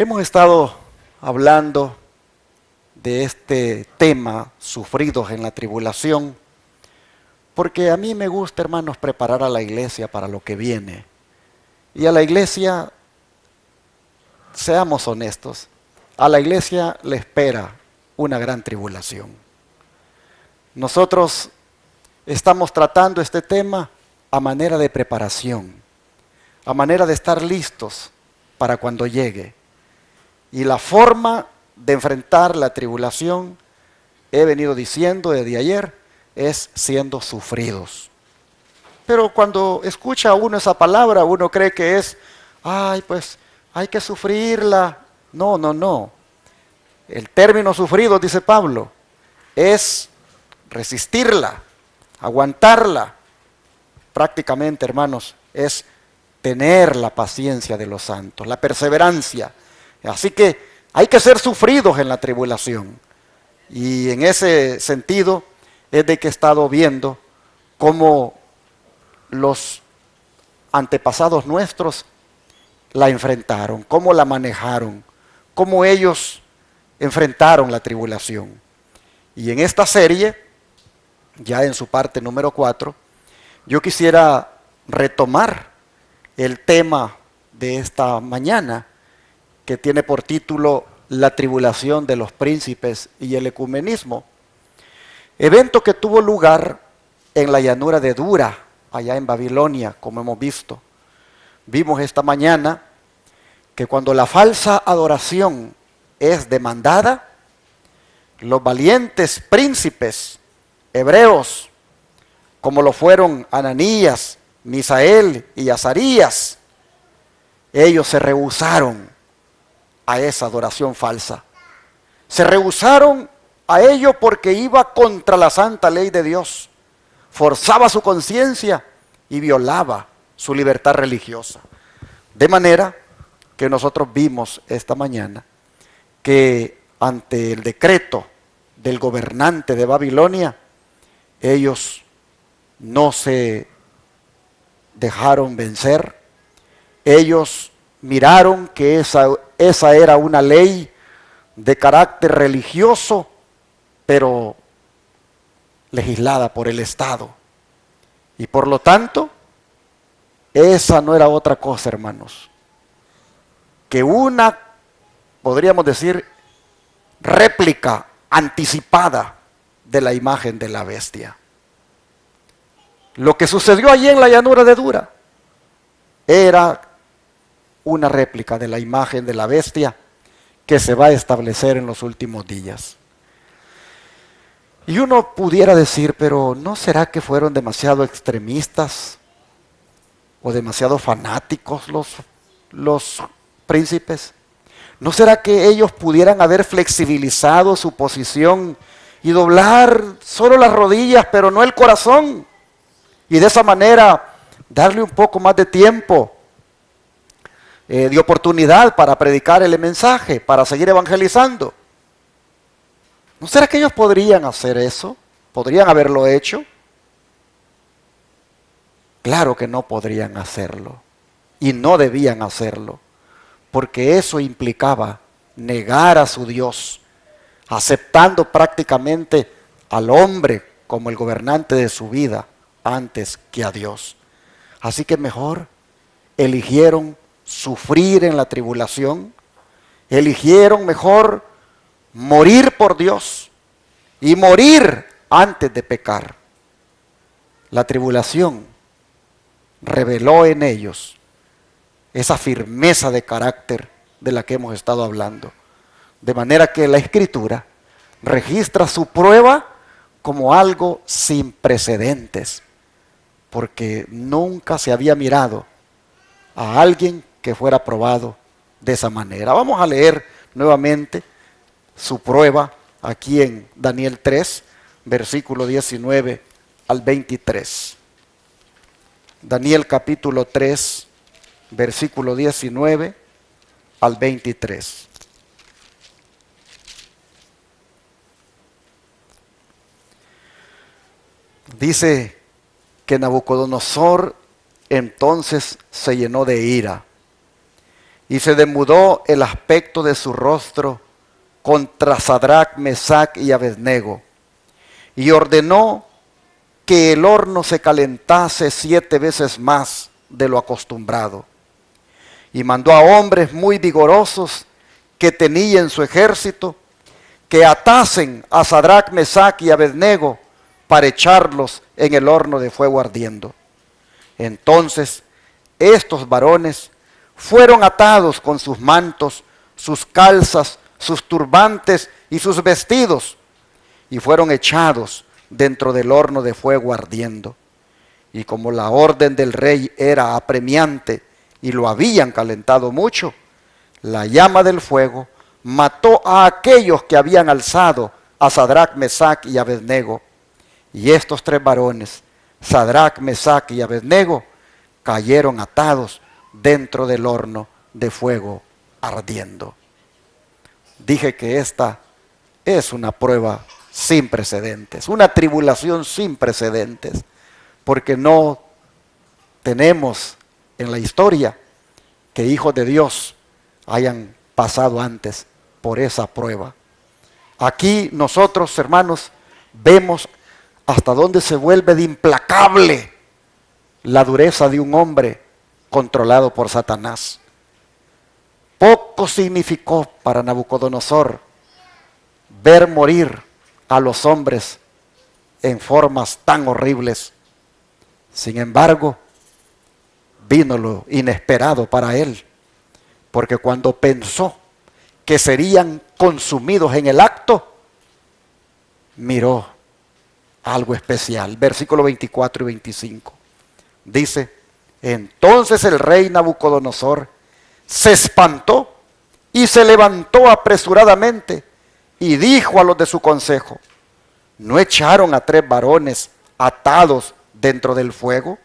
Hemos estado hablando de este tema, sufridos en la tribulación, porque a mí me gusta, hermanos, preparar a la iglesia para lo que viene. Y a la iglesia, seamos honestos, a la iglesia le espera una gran tribulación. Nosotros estamos tratando este tema a manera de preparación, a manera de estar listos para cuando llegue. Y la forma de enfrentar la tribulación, he venido diciendo desde ayer, es siendo sufridos. Pero cuando escucha uno esa palabra, uno cree que es, ay, pues hay que sufrirla. No, no, no. El término sufrido, dice Pablo, es resistirla, aguantarla. Prácticamente, hermanos, es tener la paciencia de los santos, la perseverancia. Así que hay que ser sufridos en la tribulación. Y en ese sentido es de que he estado viendo cómo los antepasados nuestros la enfrentaron, cómo la manejaron, cómo ellos enfrentaron la tribulación. Y en esta serie, ya en su parte número 4, yo quisiera retomar el tema de esta mañana, que tiene por título La tribulación de los príncipes y el ecumenismo. Evento que tuvo lugar en la llanura de Dura, allá en Babilonia, como hemos visto. Vimos esta mañana que cuando la falsa adoración es demandada, los valientes príncipes hebreos, como lo fueron Ananías, Misael y Azarías, ellos se rehusaron a esa adoración falsa. Se rehusaron a ello porque iba contra la santa ley de Dios, forzaba su conciencia y violaba su libertad religiosa. De manera que nosotros vimos esta mañana que ante el decreto del gobernante de Babilonia, ellos no se dejaron vencer, ellos miraron que esa, esa era una ley de carácter religioso, pero legislada por el Estado. Y por lo tanto, esa no era otra cosa, hermanos, que una, podríamos decir, réplica anticipada de la imagen de la bestia. Lo que sucedió allí en la llanura de Dura era una réplica de la imagen de la bestia que se va a establecer en los últimos días. Y uno pudiera decir, pero ¿no será que fueron demasiado extremistas o demasiado fanáticos los, los príncipes? ¿No será que ellos pudieran haber flexibilizado su posición y doblar solo las rodillas, pero no el corazón? Y de esa manera darle un poco más de tiempo eh, de oportunidad para predicar el mensaje, para seguir evangelizando. ¿No será que ellos podrían hacer eso? ¿Podrían haberlo hecho? Claro que no podrían hacerlo. Y no debían hacerlo. Porque eso implicaba negar a su Dios, aceptando prácticamente al hombre como el gobernante de su vida antes que a Dios. Así que mejor eligieron sufrir en la tribulación, eligieron mejor morir por Dios y morir antes de pecar. La tribulación reveló en ellos esa firmeza de carácter de la que hemos estado hablando. De manera que la escritura registra su prueba como algo sin precedentes, porque nunca se había mirado a alguien que fuera probado de esa manera. Vamos a leer nuevamente su prueba aquí en Daniel 3, versículo 19 al 23. Daniel capítulo 3, versículo 19 al 23. Dice que Nabucodonosor entonces se llenó de ira Y se demudó el aspecto de su rostro contra Sadrach, Mesach y Abednego. Y ordenó que el horno se calentase siete veces más de lo acostumbrado. Y mandó a hombres muy vigorosos que tenía en su ejército que atasen a Sadrach, Mesach y Abednego para echarlos en el horno de fuego ardiendo. Entonces estos varones fueron atados con sus mantos, sus calzas, sus turbantes y sus vestidos, y fueron echados dentro del horno de fuego ardiendo. Y como la orden del rey era apremiante y lo habían calentado mucho, la llama del fuego mató a aquellos que habían alzado a Sadrach, Mesach y Abednego. Y estos tres varones, Sadrach, Mesach y Abednego, cayeron atados dentro del horno de fuego ardiendo. Dije que esta es una prueba sin precedentes, una tribulación sin precedentes, porque no tenemos en la historia que hijos de Dios hayan pasado antes por esa prueba. Aquí nosotros, hermanos, vemos hasta dónde se vuelve de implacable la dureza de un hombre controlado por Satanás. Poco significó para Nabucodonosor ver morir a los hombres en formas tan horribles. Sin embargo, vino lo inesperado para él, porque cuando pensó que serían consumidos en el acto, miró algo especial. Versículo 24 y 25. Dice, entonces el rey Nabucodonosor se espantó y se levantó apresuradamente y dijo a los de su consejo, ¿no echaron a tres varones atados dentro del fuego?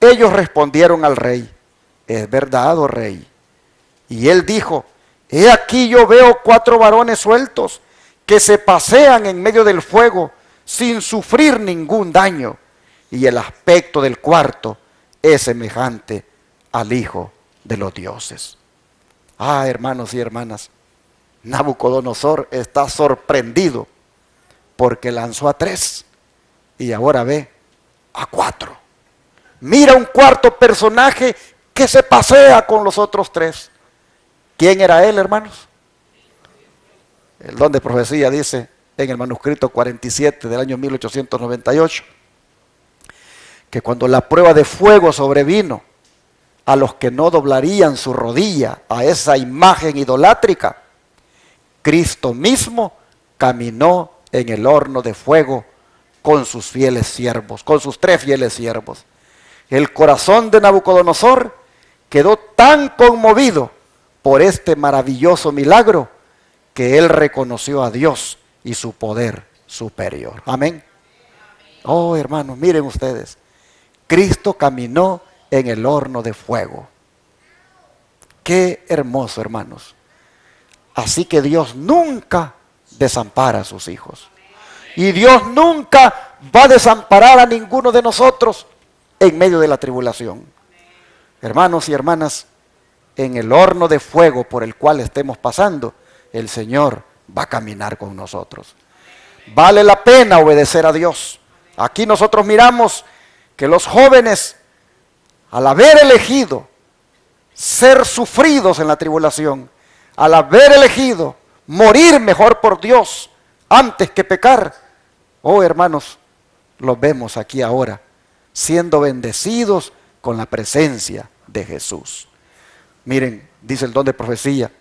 Ellos respondieron al rey, es verdad, oh rey. Y él dijo, he aquí yo veo cuatro varones sueltos que se pasean en medio del fuego sin sufrir ningún daño. Y el aspecto del cuarto es semejante al Hijo de los dioses. Ah, hermanos y hermanas, Nabucodonosor está sorprendido porque lanzó a tres y ahora ve a cuatro. Mira un cuarto personaje que se pasea con los otros tres. ¿Quién era él, hermanos? El don de profecía dice en el manuscrito 47 del año 1898 que cuando la prueba de fuego sobrevino a los que no doblarían su rodilla a esa imagen idolátrica, Cristo mismo caminó en el horno de fuego con sus fieles siervos, con sus tres fieles siervos. El corazón de Nabucodonosor quedó tan conmovido por este maravilloso milagro que él reconoció a Dios y su poder superior. Amén. Oh, hermanos, miren ustedes. Cristo caminó en el horno de fuego. Qué hermoso, hermanos. Así que Dios nunca desampara a sus hijos. Y Dios nunca va a desamparar a ninguno de nosotros en medio de la tribulación. Hermanos y hermanas, en el horno de fuego por el cual estemos pasando, el Señor va a caminar con nosotros. Vale la pena obedecer a Dios. Aquí nosotros miramos que los jóvenes, al haber elegido ser sufridos en la tribulación, al haber elegido morir mejor por Dios antes que pecar, oh hermanos, los vemos aquí ahora, siendo bendecidos con la presencia de Jesús. Miren, dice el don de profecía,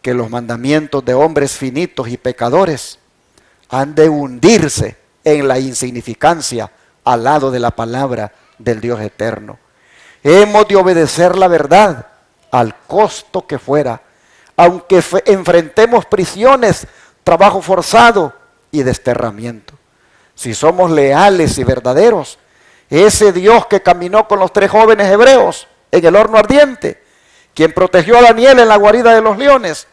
que los mandamientos de hombres finitos y pecadores han de hundirse en la insignificancia al lado de la palabra del Dios eterno. Hemos de obedecer la verdad al costo que fuera, aunque enfrentemos prisiones, trabajo forzado y desterramiento. Si somos leales y verdaderos, ese Dios que caminó con los tres jóvenes hebreos en el horno ardiente, quien protegió a Daniel en la guarida de los leones,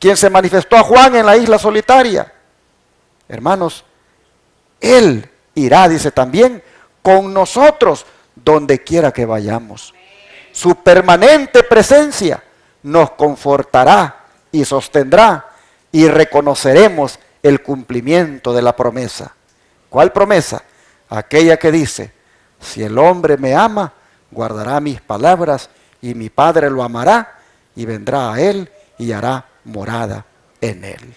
quien se manifestó a Juan en la isla solitaria. Hermanos, Él irá, dice también, con nosotros donde quiera que vayamos. su permanente presencia nos confortará y sostendrá y reconoceremos el cumplimiento de la promesa. ¿Cuál promesa? Aquella que dice, si el hombre me ama, guardará mis palabras y mi Padre lo amará y vendrá a él y hará morada en él.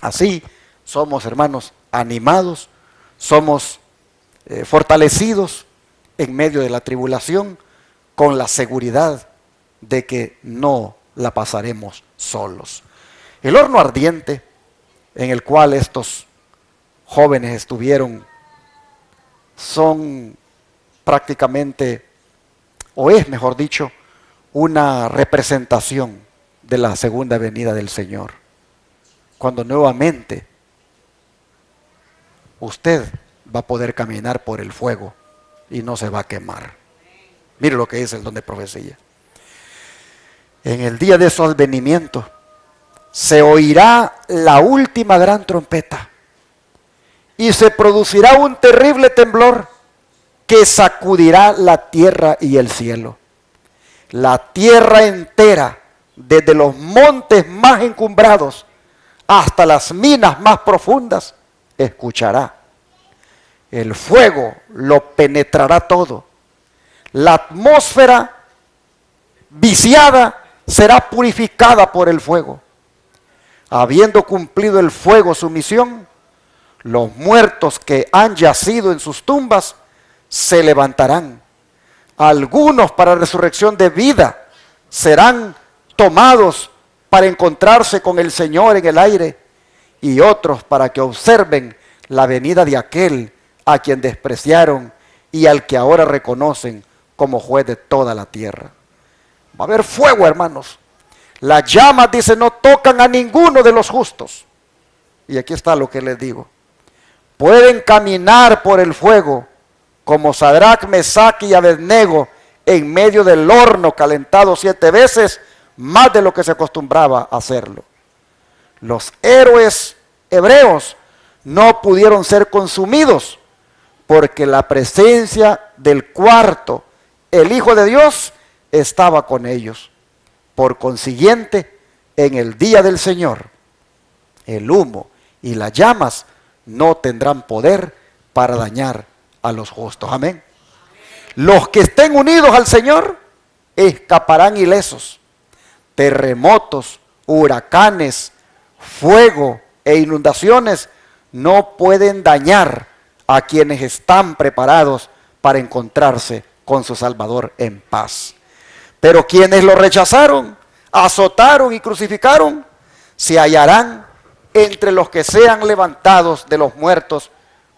Así somos, hermanos, animados, somos eh, fortalecidos en medio de la tribulación con la seguridad de que no la pasaremos solos. El horno ardiente en el cual estos jóvenes estuvieron son prácticamente, o es mejor dicho, una representación de la segunda venida del Señor. Cuando nuevamente usted va a poder caminar por el fuego y no se va a quemar. Mire lo que dice el don de profecía. En el día de su advenimiento se oirá la última gran trompeta y se producirá un terrible temblor que sacudirá la tierra y el cielo. La tierra entera, desde los montes más encumbrados hasta las minas más profundas, escuchará. El fuego lo penetrará todo. La atmósfera viciada será purificada por el fuego. Habiendo cumplido el fuego su misión, los muertos que han yacido en sus tumbas se levantarán. Algunos para resurrección de vida serán tomados para encontrarse con el Señor en el aire y otros para que observen la venida de aquel a quien despreciaron y al que ahora reconocen como juez de toda la tierra. Va a haber fuego, hermanos. Las llamas, dice, no tocan a ninguno de los justos. Y aquí está lo que les digo. Pueden caminar por el fuego como Sadrach, Mesach y Abednego en medio del horno calentado siete veces más de lo que se acostumbraba a hacerlo. Los héroes hebreos no pudieron ser consumidos porque la presencia del cuarto, el Hijo de Dios, estaba con ellos. Por consiguiente, en el día del Señor, el humo y las llamas no tendrán poder para dañar a los justos. Amén. Los que estén unidos al Señor escaparán ilesos. Terremotos, huracanes, fuego e inundaciones no pueden dañar a quienes están preparados para encontrarse con su Salvador en paz. Pero quienes lo rechazaron, azotaron y crucificaron, se hallarán entre los que sean levantados de los muertos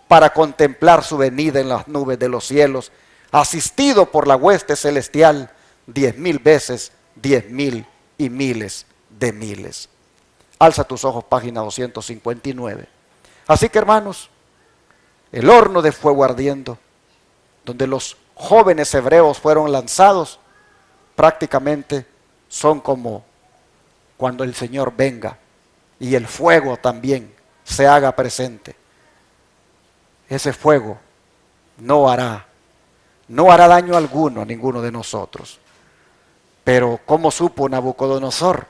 para contemplar su venida en las nubes de los cielos, asistido por la hueste celestial diez mil veces, diez mil y miles de miles. Alza tus ojos, página 259. Así que hermanos, el horno de fuego ardiendo, donde los jóvenes hebreos fueron lanzados, prácticamente son como cuando el Señor venga y el fuego también se haga presente. Ese fuego no hará, no hará daño alguno a ninguno de nosotros. Pero ¿cómo supo Nabucodonosor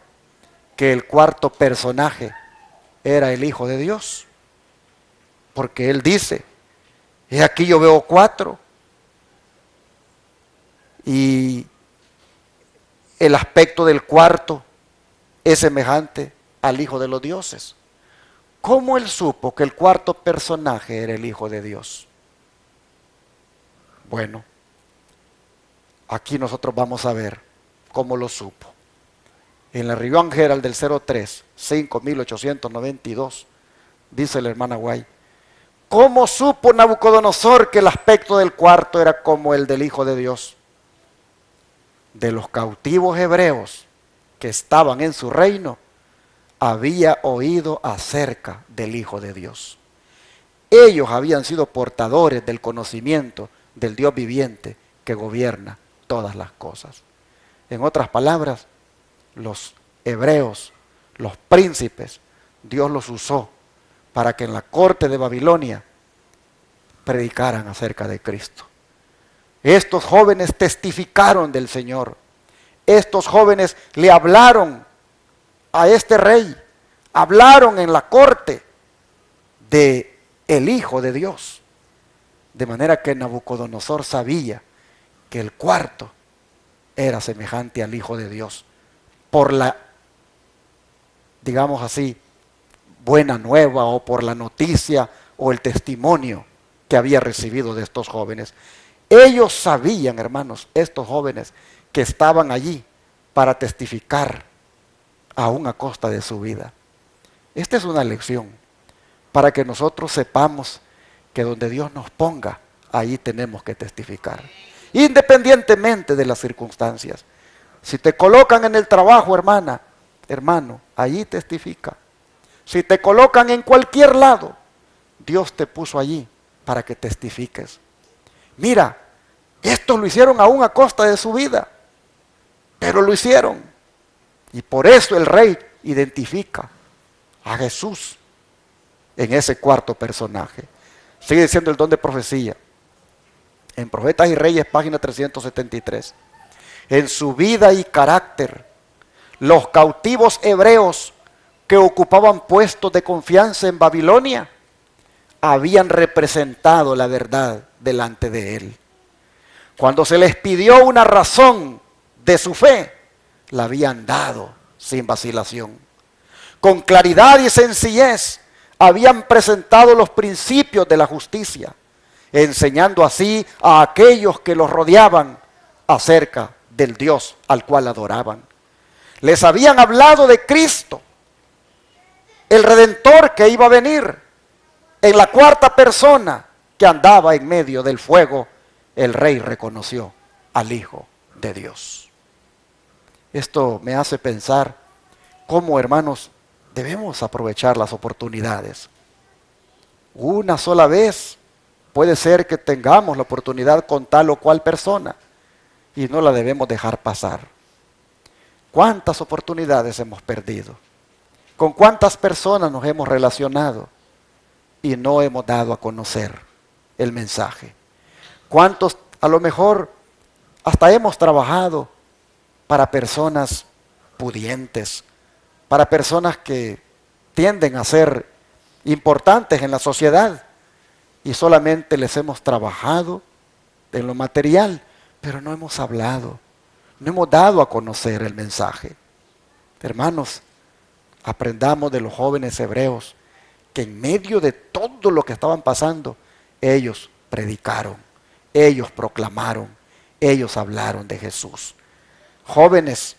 que el cuarto personaje era el Hijo de Dios? Porque él dice, y aquí yo veo cuatro, y el aspecto del cuarto es semejante al Hijo de los dioses. ¿Cómo él supo que el cuarto personaje era el Hijo de Dios? Bueno, aquí nosotros vamos a ver cómo lo supo. En la Rivian Herald del 03, 5892, dice la hermana Guay, ¿cómo supo Nabucodonosor que el aspecto del cuarto era como el del Hijo de Dios? De los cautivos hebreos que estaban en su reino, había oído acerca del Hijo de Dios. Ellos habían sido portadores del conocimiento del Dios viviente que gobierna todas las cosas. En otras palabras, los hebreos, los príncipes, Dios los usó para que en la corte de Babilonia predicaran acerca de Cristo. Estos jóvenes testificaron del Señor. Estos jóvenes le hablaron a este rey, hablaron en la corte de el Hijo de Dios. De manera que Nabucodonosor sabía que el cuarto era semejante al Hijo de Dios por la, digamos así, buena nueva o por la noticia o el testimonio que había recibido de estos jóvenes. Ellos sabían, hermanos, estos jóvenes, que estaban allí para testificar aún a costa de su vida. Esta es una lección para que nosotros sepamos que donde Dios nos ponga, ahí tenemos que testificar. Independientemente de las circunstancias. Si te colocan en el trabajo, hermana, hermano, allí testifica. Si te colocan en cualquier lado, Dios te puso allí para que testifiques. Mira, esto lo hicieron aún a costa de su vida, pero lo hicieron. Y por eso el rey identifica a Jesús en ese cuarto personaje. Sigue diciendo el don de profecía. En Profetas y Reyes, página 373. En su vida y carácter, los cautivos hebreos que ocupaban puestos de confianza en Babilonia habían representado la verdad delante de él. Cuando se les pidió una razón de su fe, la habían dado sin vacilación. Con claridad y sencillez habían presentado los principios de la justicia, enseñando así a aquellos que los rodeaban acerca del Dios al cual adoraban. Les habían hablado de Cristo, el redentor que iba a venir, en la cuarta persona que andaba en medio del fuego, el rey reconoció al Hijo de Dios. Esto me hace pensar cómo, hermanos, debemos aprovechar las oportunidades. Una sola vez puede ser que tengamos la oportunidad con tal o cual persona y no la debemos dejar pasar. ¿Cuántas oportunidades hemos perdido? ¿Con cuántas personas nos hemos relacionado y no hemos dado a conocer el mensaje? ¿Cuántos a lo mejor hasta hemos trabajado para personas pudientes, para personas que tienden a ser importantes en la sociedad y solamente les hemos trabajado en lo material, pero no hemos hablado, no hemos dado a conocer el mensaje. Hermanos, aprendamos de los jóvenes hebreos que en medio de todo lo que estaban pasando, ellos predicaron, ellos proclamaron, ellos hablaron de Jesús. Jóvenes,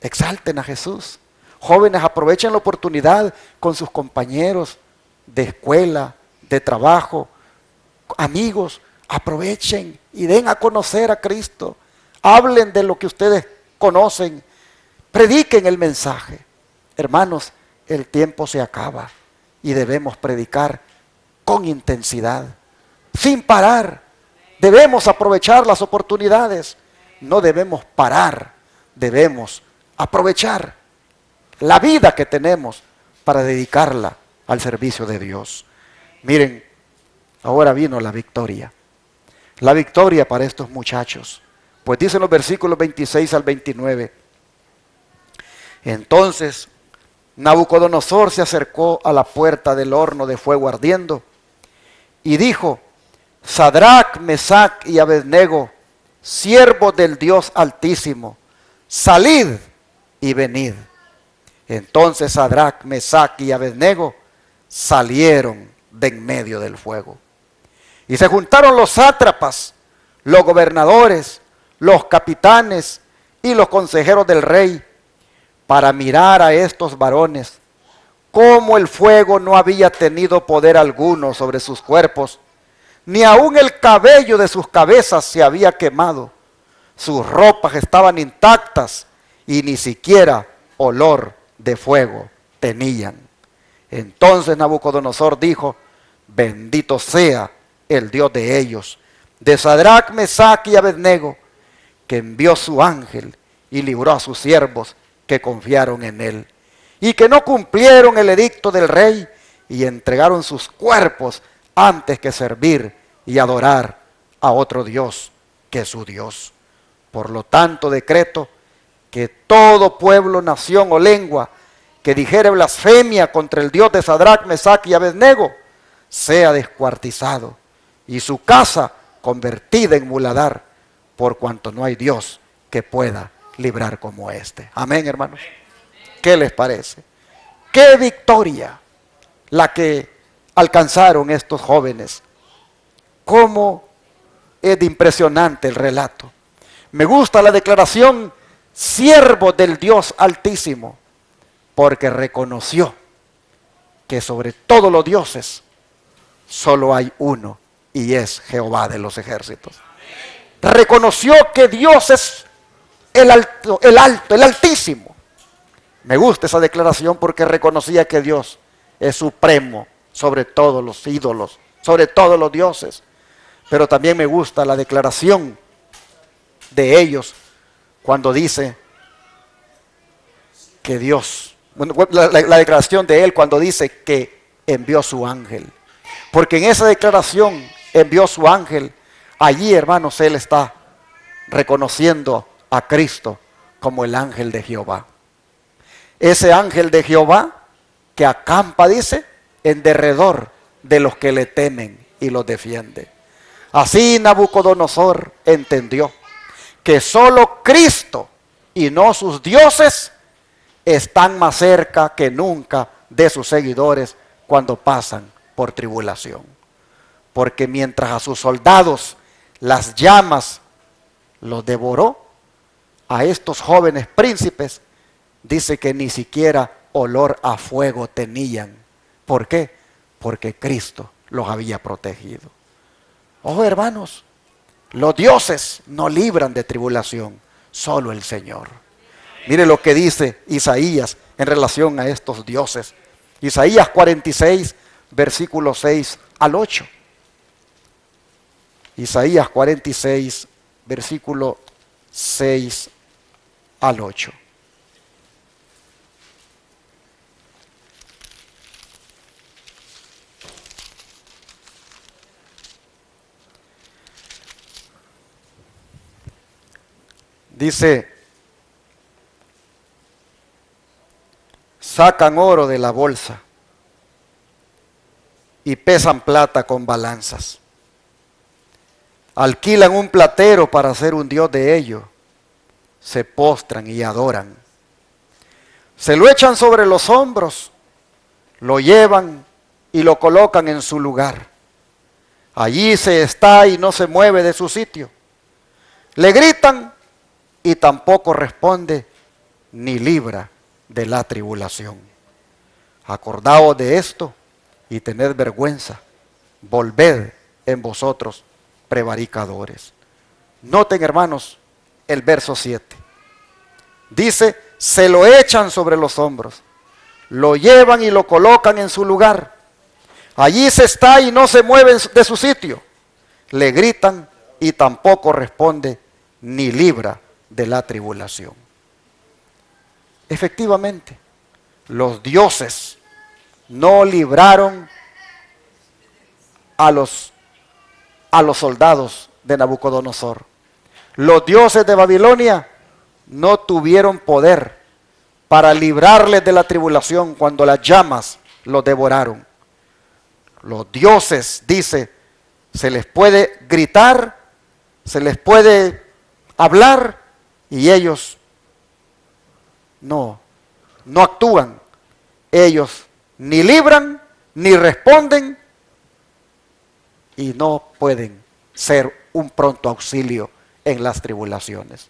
exalten a Jesús. Jóvenes, aprovechen la oportunidad con sus compañeros de escuela, de trabajo, amigos. Aprovechen y den a conocer a Cristo. Hablen de lo que ustedes conocen. Prediquen el mensaje. Hermanos, el tiempo se acaba y debemos predicar con intensidad, sin parar. Debemos aprovechar las oportunidades. No debemos parar debemos aprovechar la vida que tenemos para dedicarla al servicio de Dios. Miren, ahora vino la victoria. La victoria para estos muchachos. Pues dicen los versículos 26 al 29. Entonces Nabucodonosor se acercó a la puerta del horno de fuego ardiendo y dijo, Sadrach, Mesach y Abednego, siervos del Dios Altísimo, salid y venid. Entonces Sadrach, Mesach y Abednego salieron de en medio del fuego. Y se juntaron los sátrapas, los gobernadores, los capitanes y los consejeros del rey para mirar a estos varones, como el fuego no había tenido poder alguno sobre sus cuerpos, ni aun el cabello de sus cabezas se había quemado sus ropas estaban intactas y ni siquiera olor de fuego tenían. Entonces Nabucodonosor dijo, bendito sea el Dios de ellos, de Sadrach, Mesach y Abednego, que envió su ángel y libró a sus siervos que confiaron en él, y que no cumplieron el edicto del rey y entregaron sus cuerpos antes que servir y adorar a otro Dios que su Dios. Por lo tanto, decreto que todo pueblo, nación o lengua que dijere blasfemia contra el Dios de Sadrach, Mesach y Abednego, sea descuartizado y su casa convertida en muladar, por cuanto no hay Dios que pueda librar como este. Amén, hermanos. ¿Qué les parece? Qué victoria la que alcanzaron estos jóvenes. Cómo es impresionante el relato. Me gusta la declaración siervo del Dios Altísimo, porque reconoció que sobre todos los dioses solo hay uno y es Jehová de los ejércitos. Reconoció que Dios es el alto, el alto, el altísimo. Me gusta esa declaración porque reconocía que Dios es supremo sobre todos los ídolos, sobre todos los dioses. Pero también me gusta la declaración de ellos cuando dice que Dios, la, la, declaración de él cuando dice que envió su ángel. Porque en esa declaración envió su ángel, allí hermanos, él está reconociendo a Cristo como el ángel de Jehová. Ese ángel de Jehová que acampa, dice, en derredor de los que le temen y los defiende. Así Nabucodonosor entendió que solo Cristo y no sus dioses están más cerca que nunca de sus seguidores cuando pasan por tribulación. Porque mientras a sus soldados las llamas los devoró, a estos jóvenes príncipes dice que ni siquiera olor a fuego tenían. ¿Por qué? Porque Cristo los había protegido. Oh hermanos, los dioses no libran de tribulación, solo el Señor. Mire lo que dice Isaías en relación a estos dioses. Isaías 46, versículo 6 al 8. Isaías 46, versículo 6 al 8. Dice, sacan oro de la bolsa y pesan plata con balanzas. Alquilan un platero para hacer un dios de ellos. Se postran y adoran. Se lo echan sobre los hombros, lo llevan y lo colocan en su lugar. Allí se está y no se mueve de su sitio. Le gritan y tampoco responde ni libra de la tribulación. Acordaos de esto y tened vergüenza. Volved en vosotros prevaricadores. Noten, hermanos, el verso 7. Dice, se lo echan sobre los hombros, lo llevan y lo colocan en su lugar. Allí se está y no se mueve de su sitio. Le gritan y tampoco responde ni libra de la tribulación. Efectivamente, los dioses no libraron a los, a los soldados de Nabucodonosor. Los dioses de Babilonia no tuvieron poder para librarles de la tribulación cuando las llamas los devoraron. Los dioses, dice, se les puede gritar, se les puede hablar, y ellos no, no actúan. Ellos ni libran, ni responden y no pueden ser un pronto auxilio en las tribulaciones.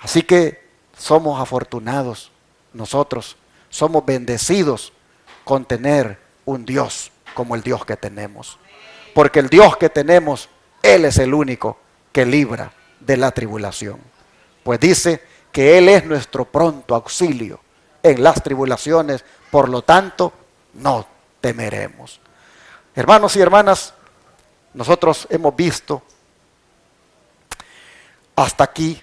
Así que somos afortunados nosotros, somos bendecidos con tener un Dios como el Dios que tenemos. Porque el Dios que tenemos, Él es el único que libra de la tribulación pues dice que Él es nuestro pronto auxilio en las tribulaciones, por lo tanto, no temeremos. Hermanos y hermanas, nosotros hemos visto hasta aquí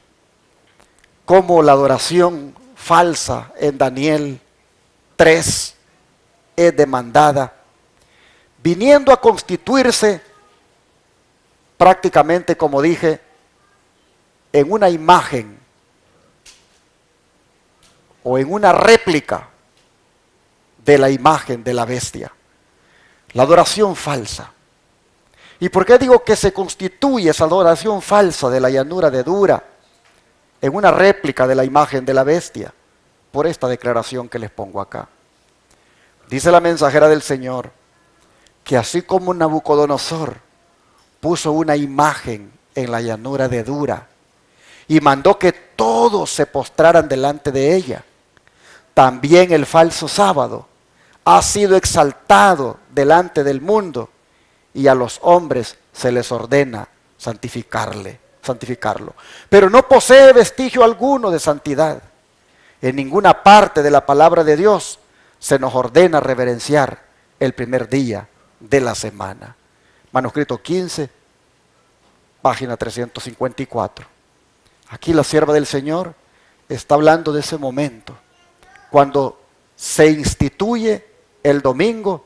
cómo la adoración falsa en Daniel 3 es demandada, viniendo a constituirse prácticamente, como dije, en una imagen o en una réplica de la imagen de la bestia. La adoración falsa. ¿Y por qué digo que se constituye esa adoración falsa de la llanura de Dura en una réplica de la imagen de la bestia? Por esta declaración que les pongo acá. Dice la mensajera del Señor que así como Nabucodonosor puso una imagen en la llanura de Dura y mandó que todos se postraran delante de ella, también el falso sábado ha sido exaltado delante del mundo y a los hombres se les ordena santificarle, santificarlo. Pero no posee vestigio alguno de santidad. En ninguna parte de la palabra de Dios se nos ordena reverenciar el primer día de la semana. Manuscrito 15, página 354. Aquí la sierva del Señor está hablando de ese momento, cuando se instituye el domingo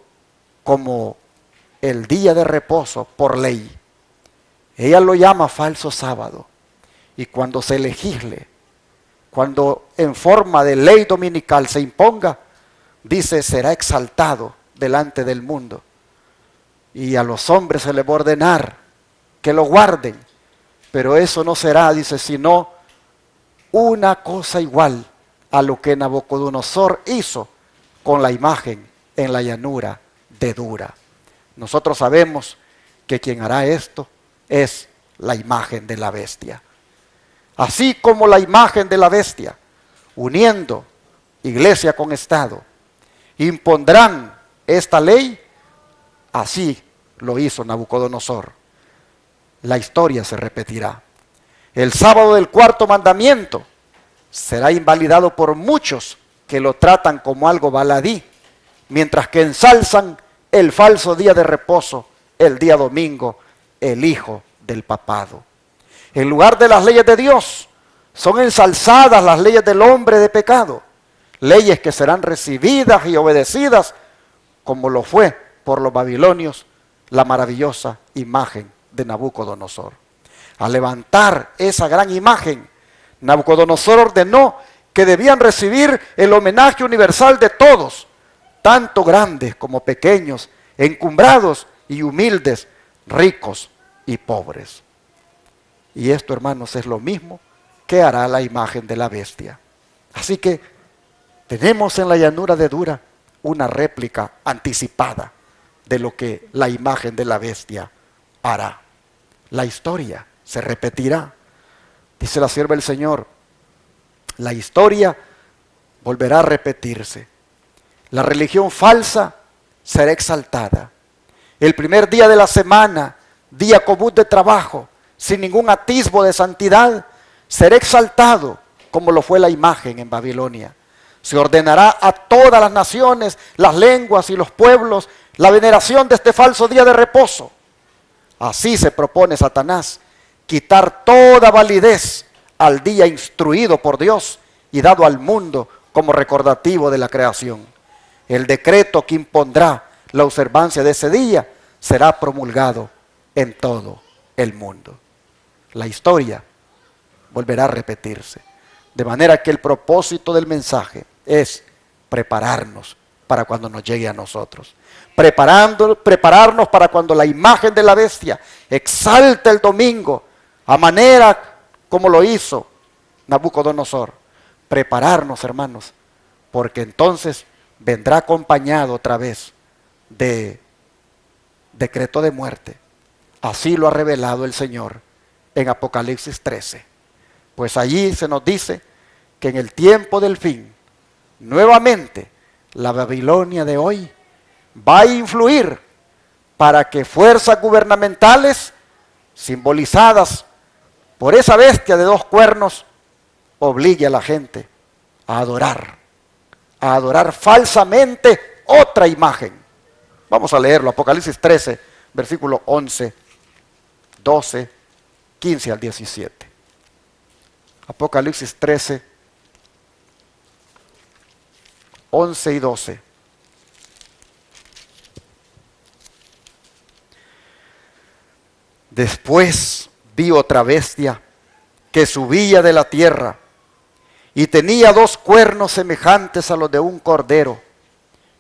como el día de reposo por ley. Ella lo llama falso sábado. Y cuando se legisle, cuando en forma de ley dominical se imponga, dice, será exaltado delante del mundo. Y a los hombres se les va a ordenar que lo guarden. Pero eso no será, dice, sino una cosa igual a lo que Nabucodonosor hizo con la imagen en la llanura de Dura. Nosotros sabemos que quien hará esto es la imagen de la bestia. Así como la imagen de la bestia, uniendo iglesia con Estado, impondrán esta ley, así lo hizo Nabucodonosor. La historia se repetirá. El sábado del cuarto mandamiento será invalidado por muchos que lo tratan como algo baladí mientras que ensalzan el falso día de reposo, el día domingo, el hijo del papado. En lugar de las leyes de Dios, son ensalzadas las leyes del hombre de pecado, leyes que serán recibidas y obedecidas como lo fue por los babilonios la maravillosa imagen de Nabucodonosor. Al levantar esa gran imagen, Nabucodonosor ordenó que debían recibir el homenaje universal de todos, tanto grandes como pequeños, encumbrados y humildes, ricos y pobres. Y esto, hermanos, es lo mismo que hará la imagen de la bestia. Así que tenemos en la llanura de Dura una réplica anticipada de lo que la imagen de la bestia hará. La historia se repetirá. Dice la sierva del Señor, la historia volverá a repetirse. La religión falsa será exaltada. El primer día de la semana, día común de trabajo, sin ningún atisbo de santidad, será exaltado como lo fue la imagen en Babilonia. Se ordenará a todas las naciones, las lenguas y los pueblos la veneración de este falso día de reposo. Así se propone Satanás quitar toda validez al día instruido por Dios y dado al mundo como recordativo de la creación el decreto que impondrá la observancia de ese día será promulgado en todo el mundo. La historia volverá a repetirse. De manera que el propósito del mensaje es prepararnos para cuando nos llegue a nosotros. Prepararnos para cuando la imagen de la bestia exalte el domingo a manera como lo hizo Nabucodonosor. Prepararnos, hermanos, porque entonces vendrá acompañado otra vez de decreto de muerte. Así lo ha revelado el Señor en Apocalipsis 13. Pues allí se nos dice que en el tiempo del fin, nuevamente, la Babilonia de hoy va a influir para que fuerzas gubernamentales, simbolizadas por esa bestia de dos cuernos, obligue a la gente a adorar a adorar falsamente otra imagen. Vamos a leerlo, Apocalipsis 13, versículo 11, 12, 15 al 17. Apocalipsis 13, 11 y 12. Después vi otra bestia que subía de la tierra y tenía dos cuernos semejantes a los de un cordero,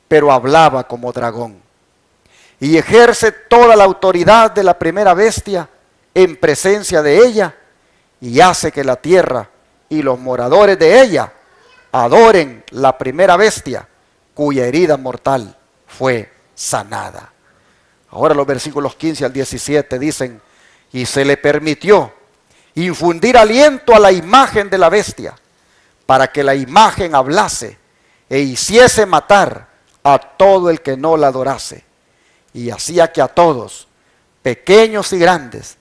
pero hablaba como dragón. Y ejerce toda la autoridad de la primera bestia en presencia de ella y hace que la tierra y los moradores de ella adoren la primera bestia cuya herida mortal fue sanada. Ahora los versículos 15 al 17 dicen, y se le permitió infundir aliento a la imagen de la bestia, para que la imagen hablase e hiciese matar a todo el que no la adorase. Y hacía que a todos, pequeños y grandes,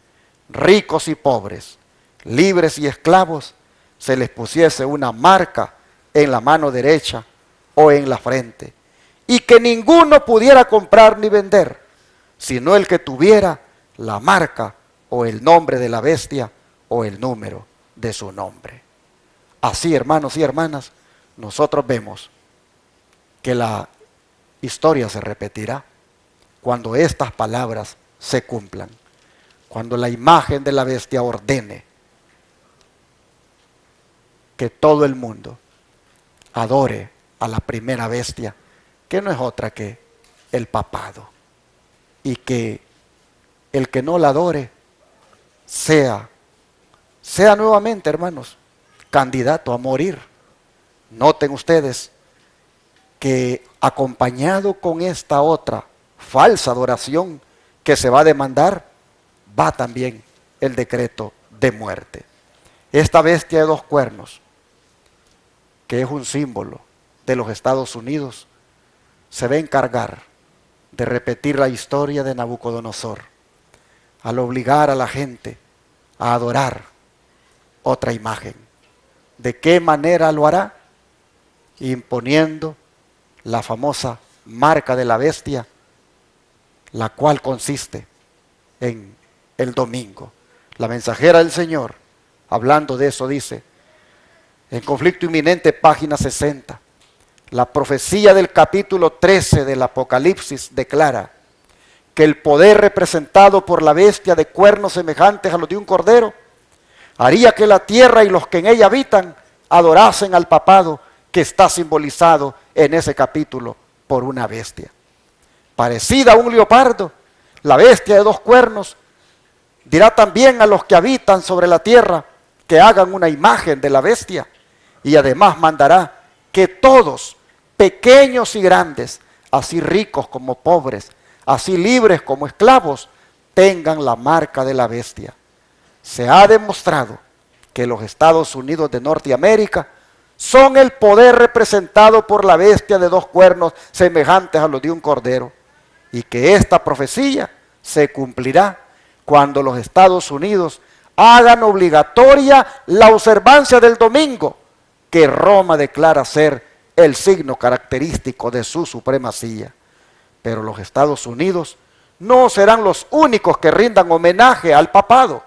ricos y pobres, libres y esclavos, se les pusiese una marca en la mano derecha o en la frente, y que ninguno pudiera comprar ni vender, sino el que tuviera la marca o el nombre de la bestia o el número de su nombre. Así, hermanos y hermanas, nosotros vemos que la historia se repetirá cuando estas palabras se cumplan, cuando la imagen de la bestia ordene que todo el mundo adore a la primera bestia, que no es otra que el papado, y que el que no la adore sea, sea nuevamente, hermanos, candidato a morir. Noten ustedes que acompañado con esta otra falsa adoración que se va a demandar, va también el decreto de muerte. Esta bestia de dos cuernos, que es un símbolo de los Estados Unidos, se va a encargar de repetir la historia de Nabucodonosor, al obligar a la gente a adorar otra imagen. ¿De qué manera lo hará? Imponiendo la famosa marca de la bestia, la cual consiste en el domingo. La mensajera del Señor, hablando de eso, dice, en conflicto inminente, página 60, la profecía del capítulo 13 del Apocalipsis declara que el poder representado por la bestia de cuernos semejantes a los de un cordero haría que la tierra y los que en ella habitan adorasen al papado que está simbolizado en ese capítulo por una bestia. Parecida a un leopardo, la bestia de dos cuernos dirá también a los que habitan sobre la tierra que hagan una imagen de la bestia y además mandará que todos, pequeños y grandes, así ricos como pobres, así libres como esclavos, tengan la marca de la bestia. Se ha demostrado que los Estados Unidos de Norteamérica son el poder representado por la bestia de dos cuernos semejantes a los de un cordero y que esta profecía se cumplirá cuando los Estados Unidos hagan obligatoria la observancia del domingo que Roma declara ser el signo característico de su supremacía. Pero los Estados Unidos no serán los únicos que rindan homenaje al papado.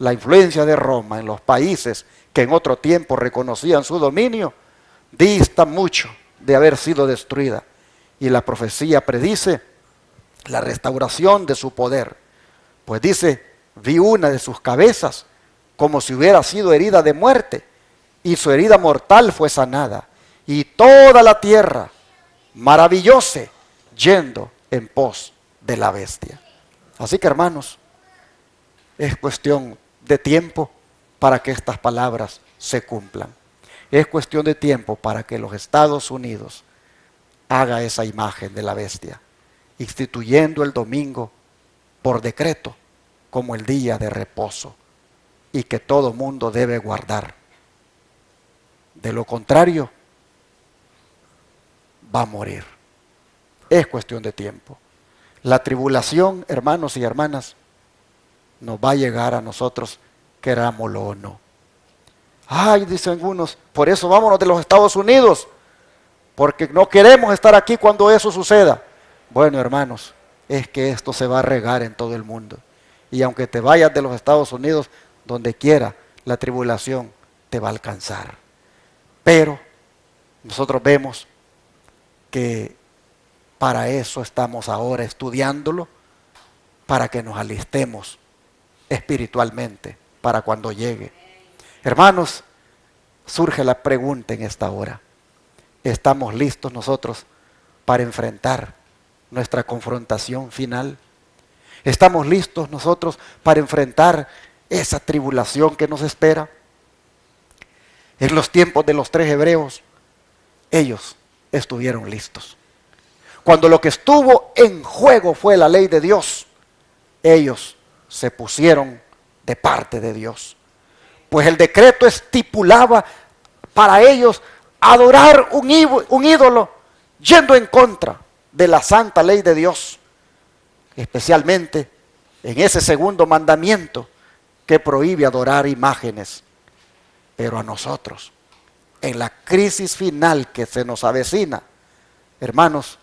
La influencia de Roma en los países que en otro tiempo reconocían su dominio dista mucho de haber sido destruida. Y la profecía predice la restauración de su poder. Pues dice, vi una de sus cabezas como si hubiera sido herida de muerte y su herida mortal fue sanada. Y toda la tierra maravillóse yendo en pos de la bestia. Así que hermanos, es cuestión de tiempo para que estas palabras se cumplan. Es cuestión de tiempo para que los Estados Unidos haga esa imagen de la bestia, instituyendo el domingo por decreto como el día de reposo y que todo mundo debe guardar. De lo contrario, va a morir. Es cuestión de tiempo. La tribulación, hermanos y hermanas, nos va a llegar a nosotros, querámoslo o no. Ay, dicen algunos, por eso vámonos de los Estados Unidos, porque no queremos estar aquí cuando eso suceda. Bueno, hermanos, es que esto se va a regar en todo el mundo. Y aunque te vayas de los Estados Unidos, donde quiera, la tribulación te va a alcanzar. Pero nosotros vemos que para eso estamos ahora estudiándolo, para que nos alistemos espiritualmente para cuando llegue Hermanos, surge la pregunta en esta hora. ¿Estamos listos nosotros para enfrentar nuestra confrontación final? ¿Estamos listos nosotros para enfrentar esa tribulación que nos espera? En los tiempos de los tres hebreos, ellos estuvieron listos. Cuando lo que estuvo en juego fue la ley de Dios, ellos se pusieron de parte de Dios. Pues el decreto estipulaba para ellos adorar un, ídolo yendo en contra de la santa ley de Dios. Especialmente en ese segundo mandamiento que prohíbe adorar imágenes. Pero a nosotros, en la crisis final que se nos avecina, hermanos,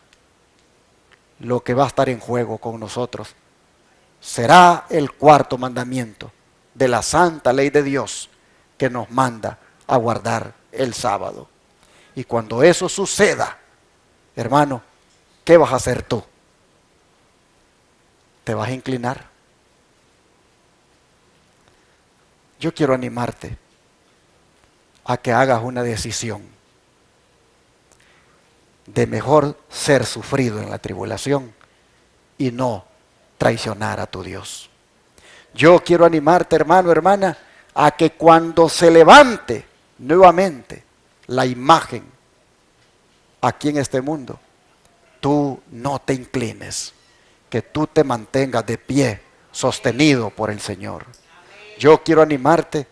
lo que va a estar en juego con nosotros será el cuarto mandamiento de la santa ley de Dios que nos manda a guardar el sábado. Y cuando eso suceda, hermano, ¿qué vas a hacer tú? ¿Te vas a inclinar? Yo quiero animarte a que hagas una decisión de mejor ser sufrido en la tribulación y no traicionar a tu Dios. Yo quiero animarte, hermano, hermana, a que cuando se levante nuevamente la imagen aquí en este mundo, tú no te inclines, que tú te mantengas de pie, sostenido por el Señor. Yo quiero animarte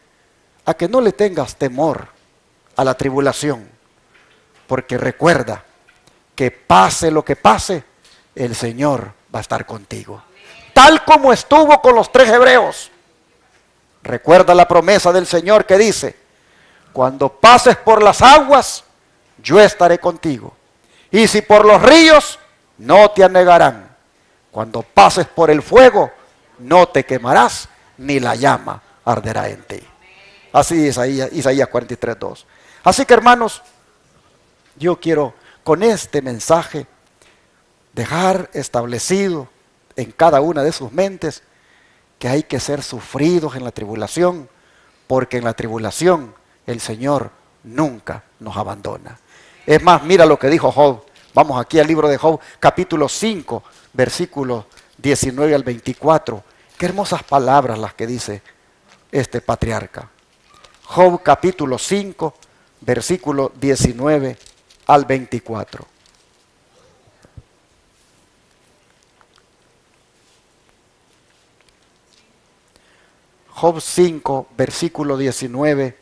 a que no le tengas temor a la tribulación, porque recuerda que pase lo que pase, el Señor va a estar contigo tal como estuvo con los tres hebreos. Recuerda la promesa del Señor que dice, cuando pases por las aguas, yo estaré contigo. Y si por los ríos, no te anegarán. Cuando pases por el fuego, no te quemarás, ni la llama arderá en ti. Así Isaías, Isaías 43, 2. Así que hermanos, yo quiero con este mensaje dejar establecido en cada una de sus mentes que hay que ser sufridos en la tribulación, porque en la tribulación el Señor nunca nos abandona. Es más, mira lo que dijo Job. Vamos aquí al libro de Job, capítulo 5, versículos 19 al 24. Qué hermosas palabras las que dice este patriarca. Job capítulo 5, versículo 19 al 24. Job 5, versículo 19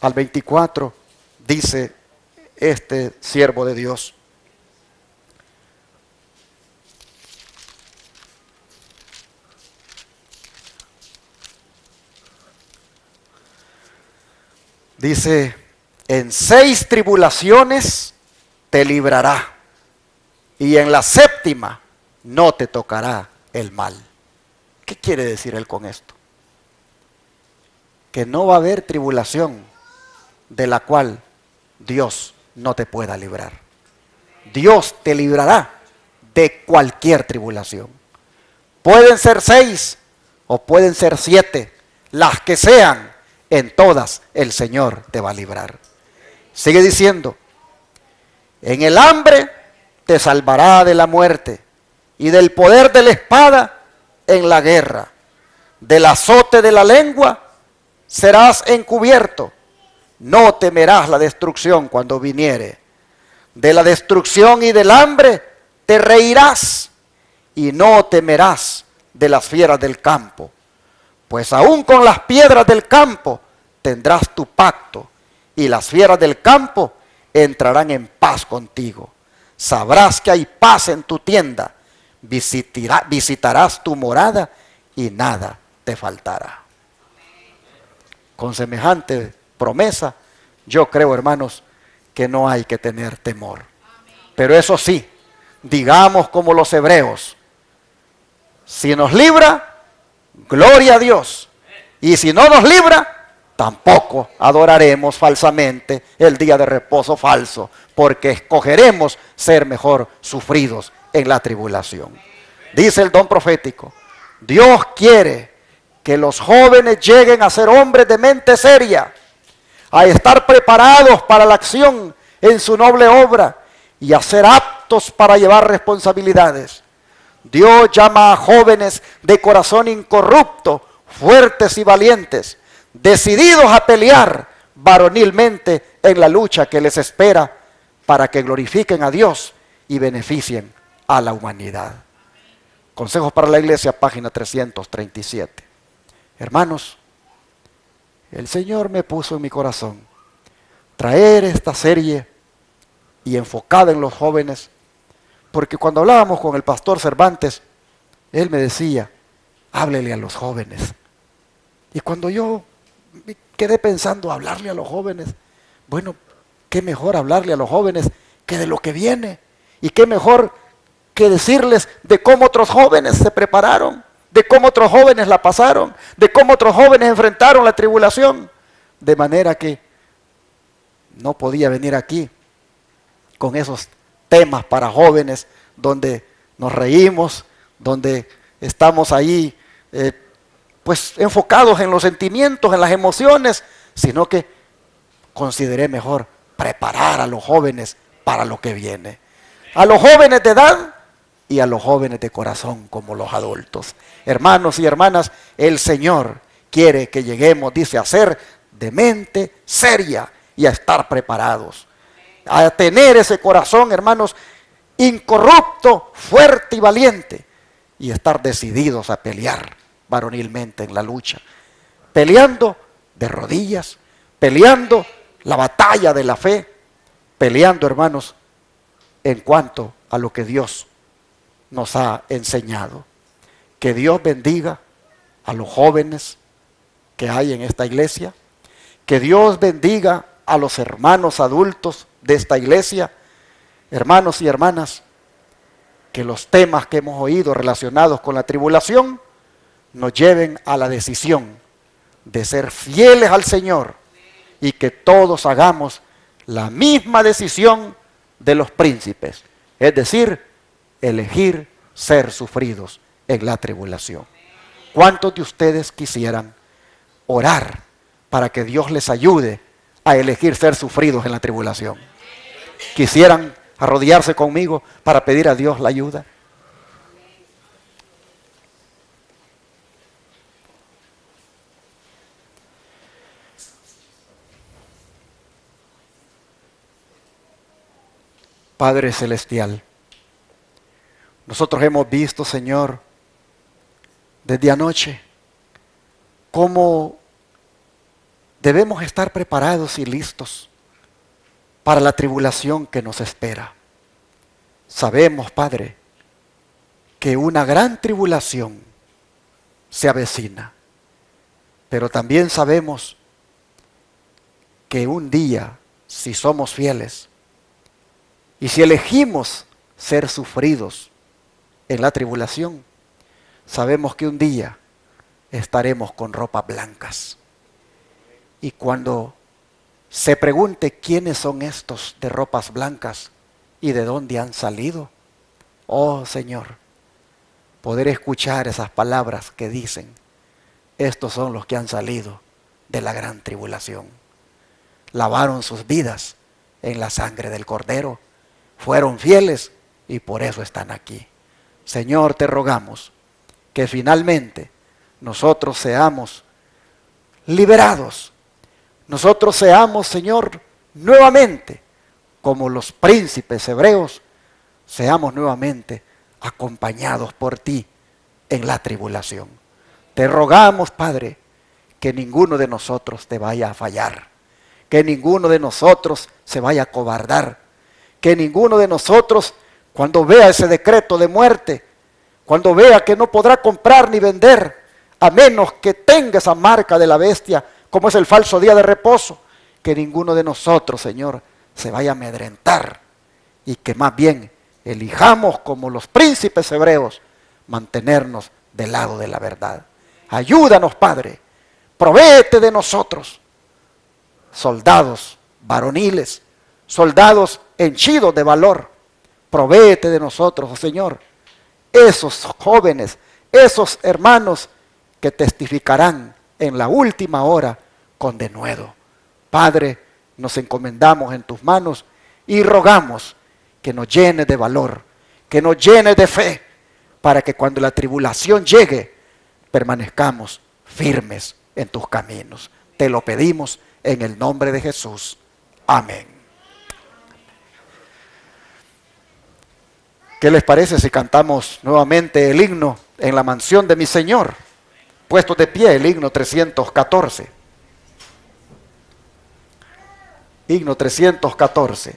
al 24, dice este siervo de Dios. Dice, en seis tribulaciones te librará y en la séptima no te tocará el mal. ¿Qué quiere decir él con esto? Que no va a haber tribulación de la cual Dios no te pueda librar. Dios te librará de cualquier tribulación. Pueden ser seis o pueden ser siete, las que sean, en todas el Señor te va a librar. Sigue diciendo, en el hambre te salvará de la muerte y del poder de la espada en la guerra. Del azote de la lengua serás encubierto. No temerás la destrucción cuando viniere. De la destrucción y del hambre te reirás y no temerás de las fieras del campo. Pues aún con las piedras del campo tendrás tu pacto y las fieras del campo entrarán en paz contigo. Sabrás que hay paz en tu tienda visitarás tu morada y nada te faltará. Con semejante promesa, yo creo, hermanos, que no hay que tener temor. Pero eso sí, digamos como los hebreos, si nos libra, gloria a Dios. Y si no nos libra, tampoco adoraremos falsamente el día de reposo falso, porque escogeremos ser mejor sufridos en la tribulación. Dice el don profético, Dios quiere que los jóvenes lleguen a ser hombres de mente seria, a estar preparados para la acción en su noble obra y a ser aptos para llevar responsabilidades. Dios llama a jóvenes de corazón incorrupto, fuertes y valientes, decididos a pelear varonilmente en la lucha que les espera para que glorifiquen a Dios y beneficien a la humanidad. Consejos para la Iglesia, página 337. Hermanos, el Señor me puso en mi corazón traer esta serie y enfocada en los jóvenes, porque cuando hablábamos con el pastor Cervantes, él me decía, háblele a los jóvenes. Y cuando yo me quedé pensando hablarle a los jóvenes, bueno, qué mejor hablarle a los jóvenes que de lo que viene. Y qué mejor que decirles de cómo otros jóvenes se prepararon, de cómo otros jóvenes la pasaron, de cómo otros jóvenes enfrentaron la tribulación. De manera que no podía venir aquí con esos temas para jóvenes donde nos reímos, donde estamos ahí eh, pues enfocados en los sentimientos, en las emociones, sino que consideré mejor preparar a los jóvenes para lo que viene. A los jóvenes de edad y a los jóvenes de corazón como los adultos. Hermanos y hermanas, el Señor quiere que lleguemos, dice, a ser de mente seria y a estar preparados. A tener ese corazón, hermanos, incorrupto, fuerte y valiente. Y estar decididos a pelear varonilmente en la lucha. Peleando de rodillas, peleando la batalla de la fe, peleando, hermanos, en cuanto a lo que Dios nos ha enseñado. Que Dios bendiga a los jóvenes que hay en esta iglesia. Que Dios bendiga a los hermanos adultos de esta iglesia. Hermanos y hermanas, que los temas que hemos oído relacionados con la tribulación nos lleven a la decisión de ser fieles al Señor y que todos hagamos la misma decisión de los príncipes, es decir, elegir ser sufridos en la tribulación. ¿Cuántos de ustedes quisieran orar para que Dios les ayude a elegir ser sufridos en la tribulación? ¿Quisieran arrodillarse conmigo para pedir a Dios la ayuda? Padre Celestial, nosotros hemos visto, Señor, desde anoche, cómo debemos estar preparados y listos para la tribulación que nos espera. Sabemos, Padre, que una gran tribulación se avecina, pero también sabemos que un día, si somos fieles, y si elegimos ser sufridos en la tribulación, sabemos que un día estaremos con ropas blancas. Y cuando se pregunte quiénes son estos de ropas blancas y de dónde han salido, oh Señor, poder escuchar esas palabras que dicen, estos son los que han salido de la gran tribulación. Lavaron sus vidas en la sangre del Cordero fueron fieles y por eso están aquí. Señor, te rogamos que finalmente nosotros seamos liberados. Nosotros seamos, Señor, nuevamente, como los príncipes hebreos, seamos nuevamente acompañados por ti en la tribulación. Te rogamos, Padre, que ninguno de nosotros te vaya a fallar, que ninguno de nosotros se vaya a cobardar, que ninguno de nosotros, cuando vea ese decreto de muerte, cuando vea que no podrá comprar ni vender, a menos que tenga esa marca de la bestia, como es el falso día de reposo, que ninguno de nosotros, Señor, se vaya a amedrentar y que más bien elijamos como los príncipes hebreos mantenernos del lado de la verdad. Ayúdanos, Padre, provéete de nosotros, soldados varoniles, soldados henchidos de valor. Provéete de nosotros, oh Señor, esos jóvenes, esos hermanos que testificarán en la última hora con denuedo. Padre, nos encomendamos en tus manos y rogamos que nos llene de valor, que nos llene de fe, para que cuando la tribulación llegue, permanezcamos firmes en tus caminos. Te lo pedimos en el nombre de Jesús. Amén. ¿Qué les parece si cantamos nuevamente el himno en la mansión de mi Señor? Puesto de pie el himno 314. Himno 314.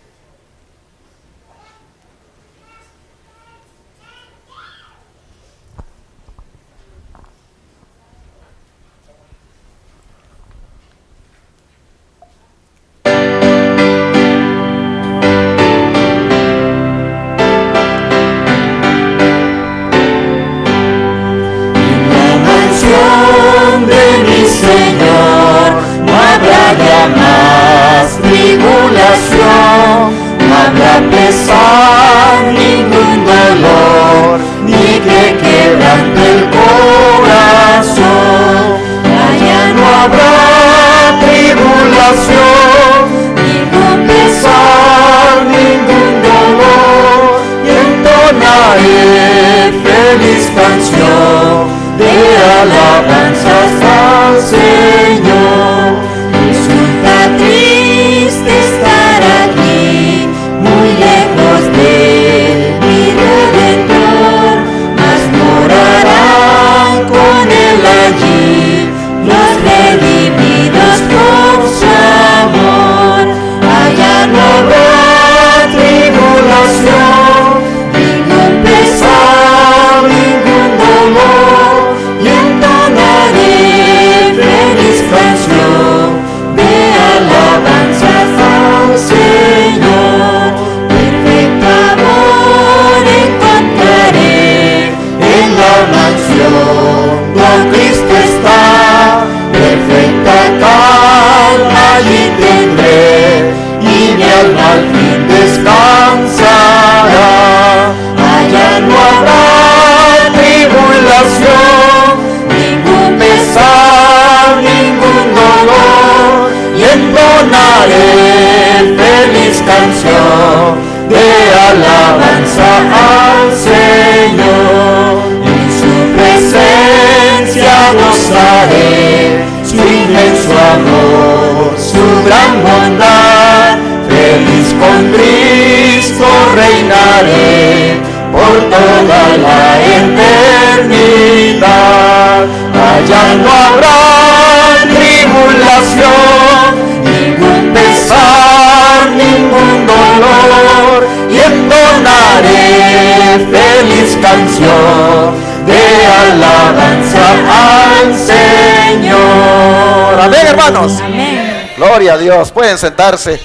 Gloria a Dios. Pueden sentarse.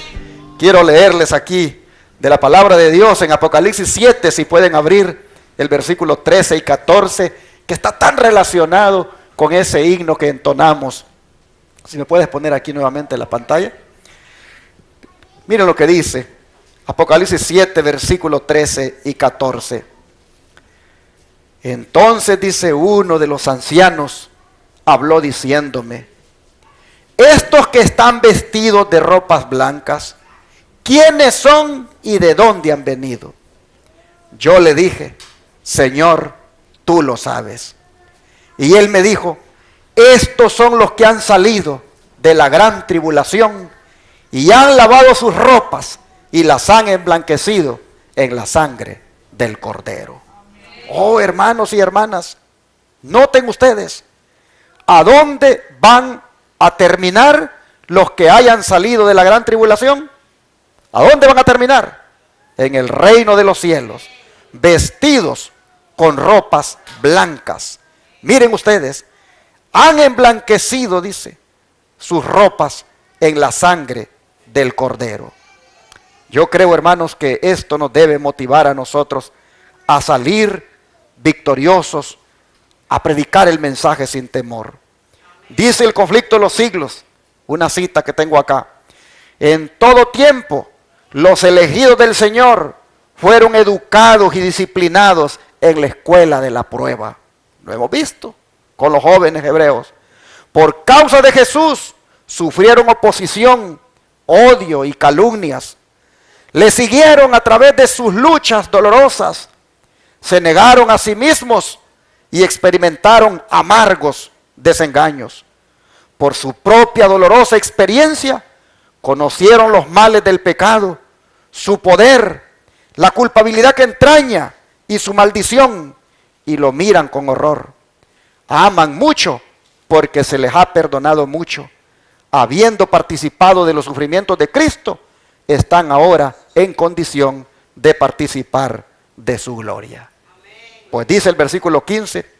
Quiero leerles aquí de la palabra de Dios en Apocalipsis 7, si pueden abrir el versículo 13 y 14, que está tan relacionado con ese himno que entonamos. Si me puedes poner aquí nuevamente en la pantalla. Miren lo que dice. Apocalipsis 7, versículo 13 y 14. Entonces dice uno de los ancianos, habló diciéndome, estos que están vestidos de ropas blancas, ¿quiénes son y de dónde han venido? Yo le dije, Señor, tú lo sabes. Y él me dijo, estos son los que han salido de la gran tribulación y han lavado sus ropas y las han emblanquecido en la sangre del cordero. Oh hermanos y hermanas, noten ustedes, ¿a dónde van a terminar los que hayan salido de la gran tribulación? ¿A dónde van a terminar? En el reino de los cielos, vestidos con ropas blancas. Miren ustedes, han emblanquecido, dice, sus ropas en la sangre del cordero. Yo creo, hermanos, que esto nos debe motivar a nosotros a salir victoriosos, a predicar el mensaje sin temor. Dice el conflicto de los siglos, una cita que tengo acá. En todo tiempo, los elegidos del Señor fueron educados y disciplinados en la escuela de la prueba. Lo hemos visto. con los jóvenes hebreos. Por causa de Jesús sufrieron oposición, odio y calumnias. Le siguieron a través de sus luchas dolorosas. Se negaron a sí mismos y experimentaron amargos desengaños. Por su propia dolorosa experiencia, conocieron los males del pecado, su poder, la culpabilidad que entraña y su maldición, y lo miran con horror. Aman mucho porque se les ha perdonado mucho. Habiendo participado de los sufrimientos de Cristo, están ahora en condición de participar de su gloria. Pues dice el versículo 15,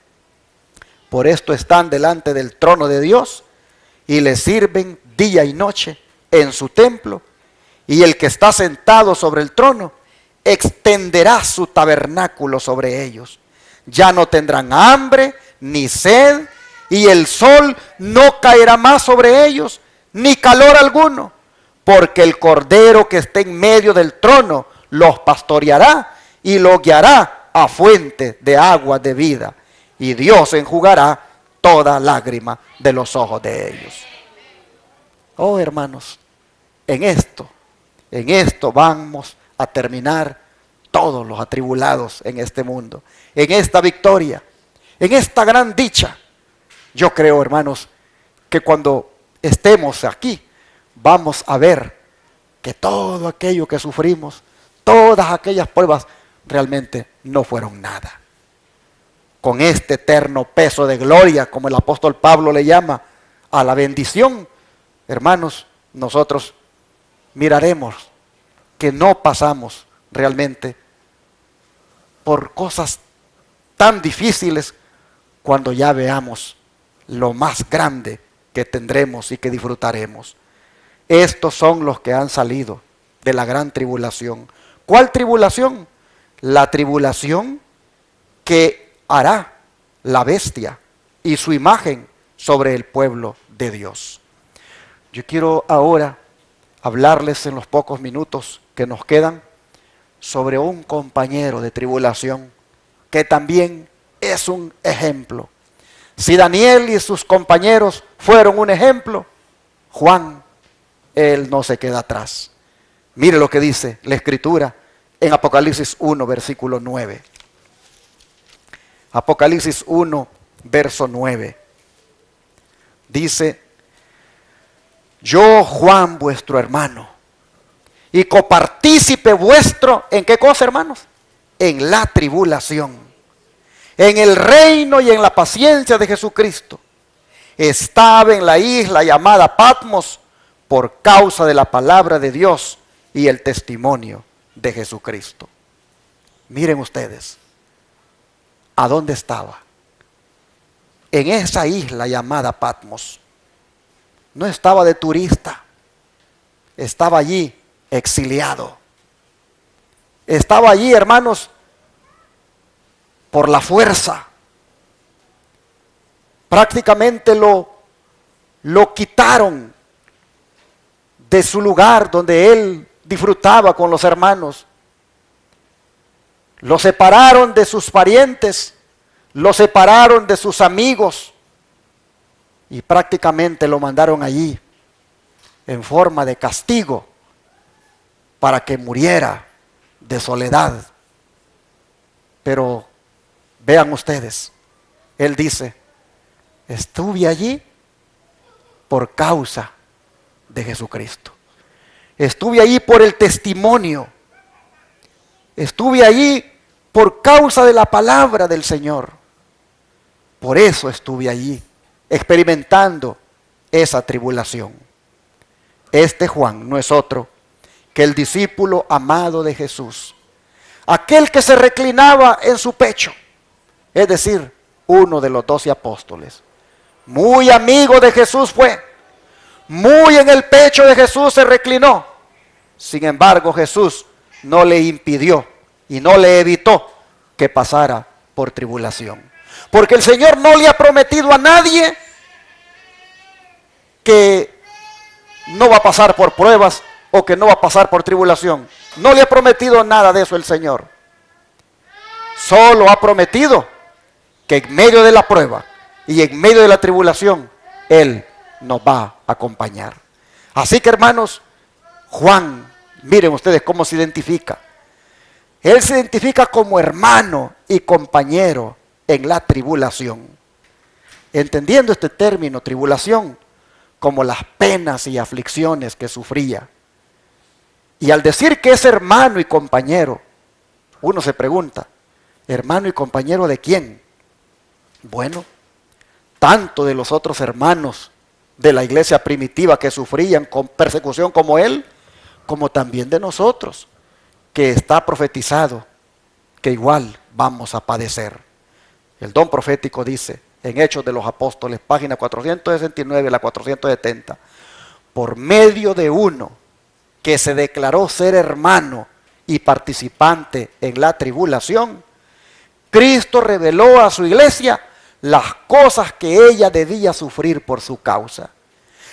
por esto están delante del trono de Dios y le sirven día y noche en su templo. Y el que está sentado sobre el trono extenderá su tabernáculo sobre ellos. Ya no tendrán hambre ni sed, y el sol no caerá más sobre ellos, ni calor alguno, porque el cordero que esté en medio del trono los pastoreará y los guiará a fuente de agua de vida, y Dios enjugará toda lágrima de los ojos de ellos. Oh hermanos, en esto, en esto vamos a terminar todos los atribulados en este mundo, en esta victoria, en esta gran dicha. Yo creo, hermanos, que cuando estemos aquí, vamos a ver que todo aquello que sufrimos, todas aquellas pruebas, realmente no fueron nada. Con este eterno peso de gloria, como el apóstol Pablo le llama, a la bendición, hermanos, nosotros miraremos que no pasamos realmente por cosas tan difíciles cuando ya veamos lo más grande que tendremos y que disfrutaremos. Estos son los que han salido de la gran tribulación. ¿Cuál tribulación? La tribulación que hará la bestia y su imagen sobre el pueblo de Dios. Yo quiero ahora hablarles en los pocos minutos que nos quedan sobre un compañero de tribulación que también es un ejemplo. Si Daniel y sus compañeros fueron un ejemplo, Juan, él no se queda atrás. Mire lo que dice la escritura en Apocalipsis 1, versículo 9. Apocalipsis 1, verso 9. Dice, yo Juan vuestro hermano, y copartícipe vuestro, ¿en qué cosa hermanos? En la tribulación, en el reino y en la paciencia de Jesucristo. Estaba en la isla llamada Patmos por causa de la palabra de Dios y el testimonio de Jesucristo. Miren ustedes, ¿a dónde estaba? En esa isla llamada Patmos no estaba de turista, estaba allí exiliado. Estaba allí, hermanos, por la fuerza. Prácticamente lo, lo quitaron de su lugar donde él disfrutaba con los hermanos. Lo separaron de sus parientes, lo separaron de sus amigos y prácticamente lo mandaron allí en forma de castigo para que muriera de soledad. Pero vean ustedes, él dice, estuve allí por causa de Jesucristo. Estuve allí por el testimonio. Estuve allí por causa de la palabra del Señor. Por eso estuve allí experimentando esa tribulación. Este Juan no es otro que el discípulo amado de Jesús, aquel que se reclinaba en su pecho, es decir, uno de los doce apóstoles. Muy amigo de Jesús fue, muy en el pecho de Jesús se reclinó. Sin embargo, Jesús no le impidió y no le evitó que pasara por tribulación. Porque el Señor no le ha prometido a nadie que no va a pasar por pruebas o que no va a pasar por tribulación. No le ha prometido nada de eso el Señor. Solo ha prometido que en medio de la prueba y en medio de la tribulación, Él nos va a acompañar. Así que hermanos, Juan, miren ustedes cómo se identifica. Él se identifica como hermano y compañero en la tribulación. Entendiendo este término, tribulación, como las penas y aflicciones que sufría. Y al decir que es hermano y compañero, uno se pregunta, ¿hermano y compañero de quién? Bueno, tanto de los otros hermanos de la iglesia primitiva que sufrían con persecución como él, como también de nosotros, que está profetizado que igual vamos a padecer. El don profético dice en Hechos de los Apóstoles, página 469 a la 470, por medio de uno que se declaró ser hermano y participante en la tribulación, Cristo reveló a su iglesia las cosas que ella debía sufrir por su causa.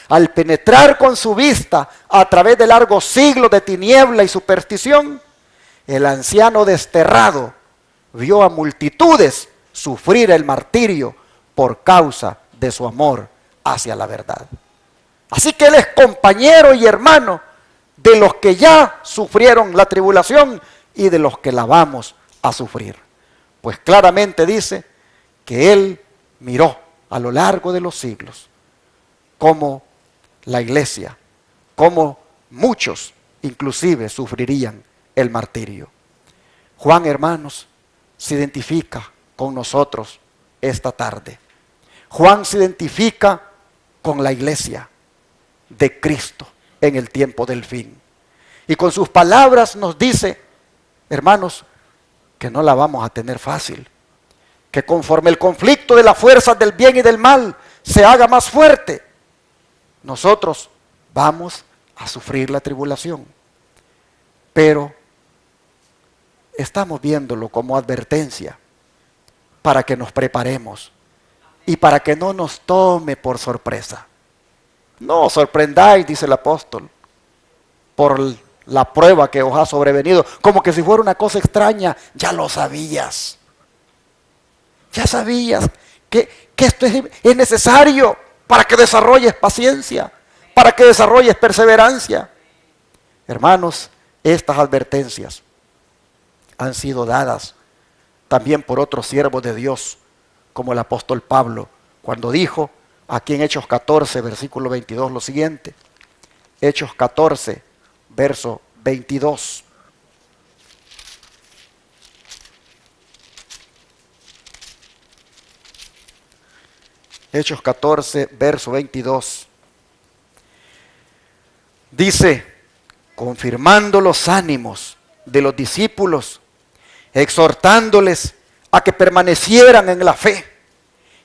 Al penetrar con su vista a través de largos siglos de tiniebla y superstición, el anciano desterrado vio a multitudes sufrir el martirio por causa de su amor hacia la verdad. Así que él es compañero y hermano de los que ya sufrieron la tribulación y de los que la vamos a sufrir. Pues claramente dice que él miró a lo largo de los siglos cómo la iglesia, cómo muchos inclusive sufrirían el martirio. Juan, hermanos, se identifica con nosotros esta tarde. Juan se identifica con la iglesia de Cristo en el tiempo del fin. Y con sus palabras nos dice, hermanos, que no la vamos a tener fácil que conforme el conflicto de las fuerzas del bien y del mal se haga más fuerte, nosotros vamos a sufrir la tribulación. Pero estamos viéndolo como advertencia para que nos preparemos y para que no nos tome por sorpresa. No sorprendáis, dice el apóstol, por la prueba que os ha sobrevenido, como que si fuera una cosa extraña, ya lo sabías. Ya sabías que, esto es, es necesario para que desarrolles paciencia, para que desarrolles perseverancia. Hermanos, estas advertencias han sido dadas también por otros siervos de Dios, como el apóstol Pablo, cuando dijo aquí en Hechos 14, versículo 22, lo siguiente. Hechos 14, verso 22. Hechos 14, verso 22. Dice, confirmando los ánimos de los discípulos, exhortándoles a que permanecieran en la fe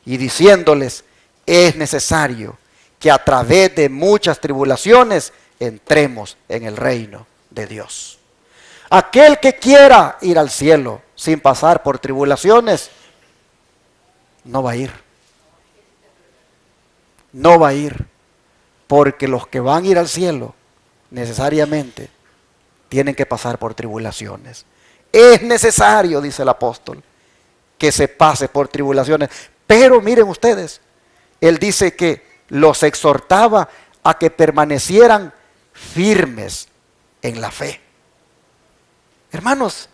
y diciéndoles, es necesario que a través de muchas tribulaciones entremos en el reino de Dios. Aquel que quiera ir al cielo sin pasar por tribulaciones, no va a ir no va a ir, porque los que van a ir al cielo necesariamente tienen que pasar por tribulaciones. Es necesario, dice el apóstol, que se pase por tribulaciones. Pero miren ustedes, él dice que los exhortaba a que permanecieran firmes en la fe. Hermanos,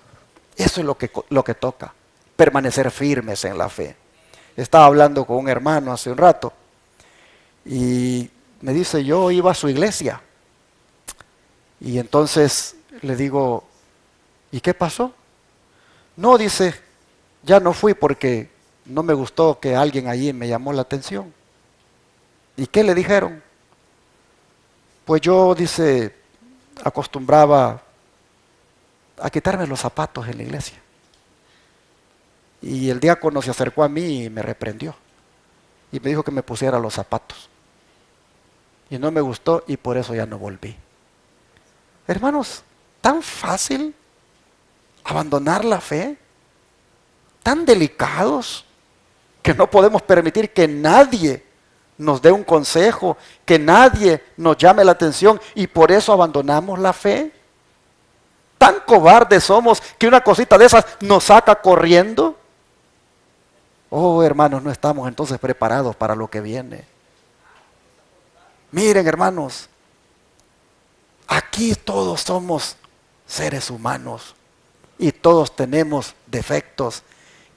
eso es lo que, lo que toca, permanecer firmes en la fe. Estaba hablando con un hermano hace un rato y me dice, yo iba a su iglesia. Y entonces le digo, ¿y qué pasó? No, dice, ya no fui porque no me gustó que alguien allí me llamó la atención. ¿Y qué le dijeron? Pues yo, dice, acostumbraba a quitarme los zapatos en la iglesia. Y el diácono se acercó a mí y me reprendió. Y me dijo que me pusiera los zapatos y no me gustó y por eso ya no volví. Hermanos, tan fácil abandonar la fe, tan delicados, que no podemos permitir que nadie nos dé un consejo, que nadie nos llame la atención y por eso abandonamos la fe. Tan cobardes somos que una cosita de esas nos saca corriendo. Oh, hermanos, no estamos entonces preparados para lo que viene. Miren, hermanos, aquí todos somos seres humanos y todos tenemos defectos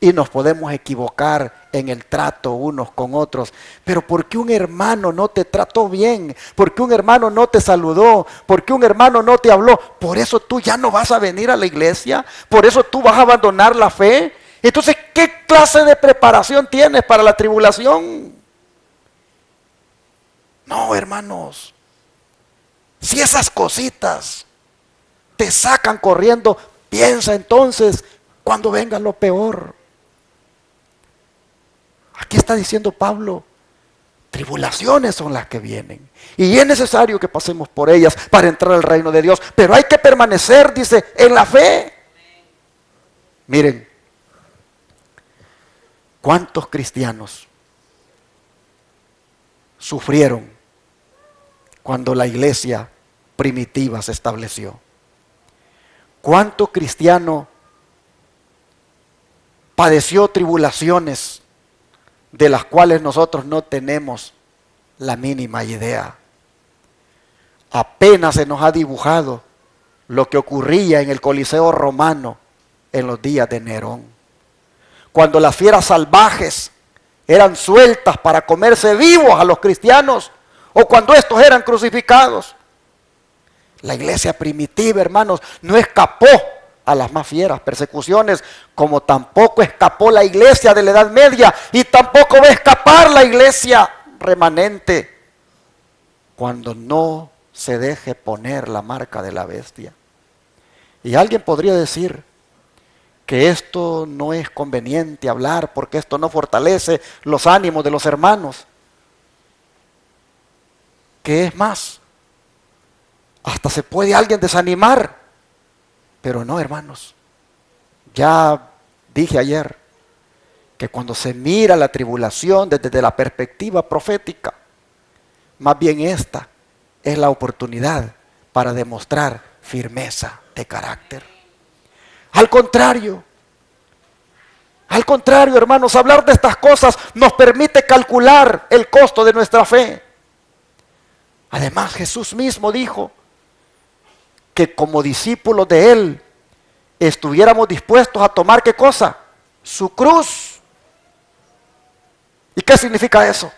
y nos podemos equivocar en el trato unos con otros. Pero porque un hermano no te trató bien, porque un hermano no te saludó, porque un hermano no te habló, por eso tú ya no vas a venir a la iglesia, por eso tú vas a abandonar la fe. Entonces, ¿qué clase de preparación tienes para la tribulación? No, hermanos. Si esas cositas te sacan corriendo, piensa entonces cuando venga lo peor. Aquí está diciendo Pablo, tribulaciones son las que vienen. Y es necesario que pasemos por ellas para entrar al reino de Dios. Pero hay que permanecer, dice, en la fe. Miren, ¿cuántos cristianos sufrieron cuando la iglesia primitiva se estableció? ¿Cuánto cristiano padeció tribulaciones de las cuales nosotros no tenemos la mínima idea. Apenas se nos ha dibujado lo que ocurría en el Coliseo romano en los días de Nerón. Cuando las fieras salvajes eran sueltas para comerse vivos a los cristianos o cuando estos eran crucificados. La iglesia primitiva, hermanos, no escapó a las más fieras persecuciones, como tampoco escapó la iglesia de la Edad Media y tampoco va a escapar la iglesia remanente cuando no se deje poner la marca de la bestia. Y alguien podría decir que esto no es conveniente hablar porque esto no fortalece los ánimos de los hermanos. ¿Qué es más? Hasta se puede alguien desanimar pero no, hermanos. Ya dije ayer que cuando se mira la tribulación desde la perspectiva profética, más bien esta es la oportunidad para demostrar firmeza de carácter. Al contrario, al contrario, hermanos, hablar de estas cosas nos permite calcular el costo de nuestra fe. Además, Jesús mismo dijo, que como discípulos de Él estuviéramos dispuestos a tomar qué cosa? Su cruz. ¿Y qué significa eso?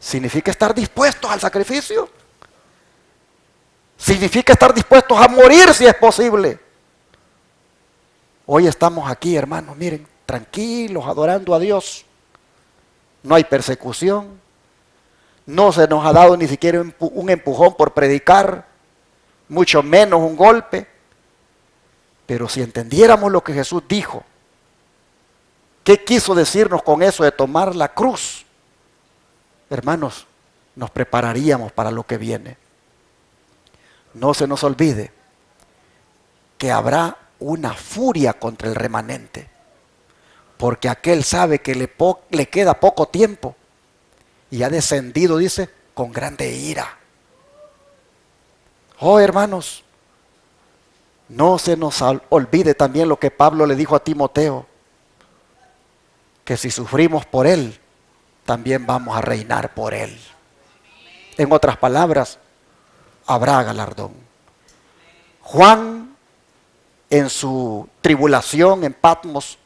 Significa estar dispuestos al sacrificio. Significa estar dispuestos a morir si es posible. Hoy estamos aquí, hermanos, miren, tranquilos, adorando a Dios. No hay persecución, no se nos ha dado ni siquiera un empujón por predicar, mucho menos un golpe. Pero si entendiéramos lo que Jesús dijo, ¿qué quiso decirnos con eso de tomar la cruz? Hermanos, nos prepararíamos para lo que viene. No se nos olvide que habrá una furia contra el remanente, porque aquel sabe que le, le queda poco tiempo y ha descendido, dice, con grande ira. Oh, hermanos, no se nos olvide también lo que Pablo le dijo a Timoteo, que si sufrimos por él, también vamos a reinar por él. En otras palabras, habrá galardón. Juan, en su tribulación en Patmos,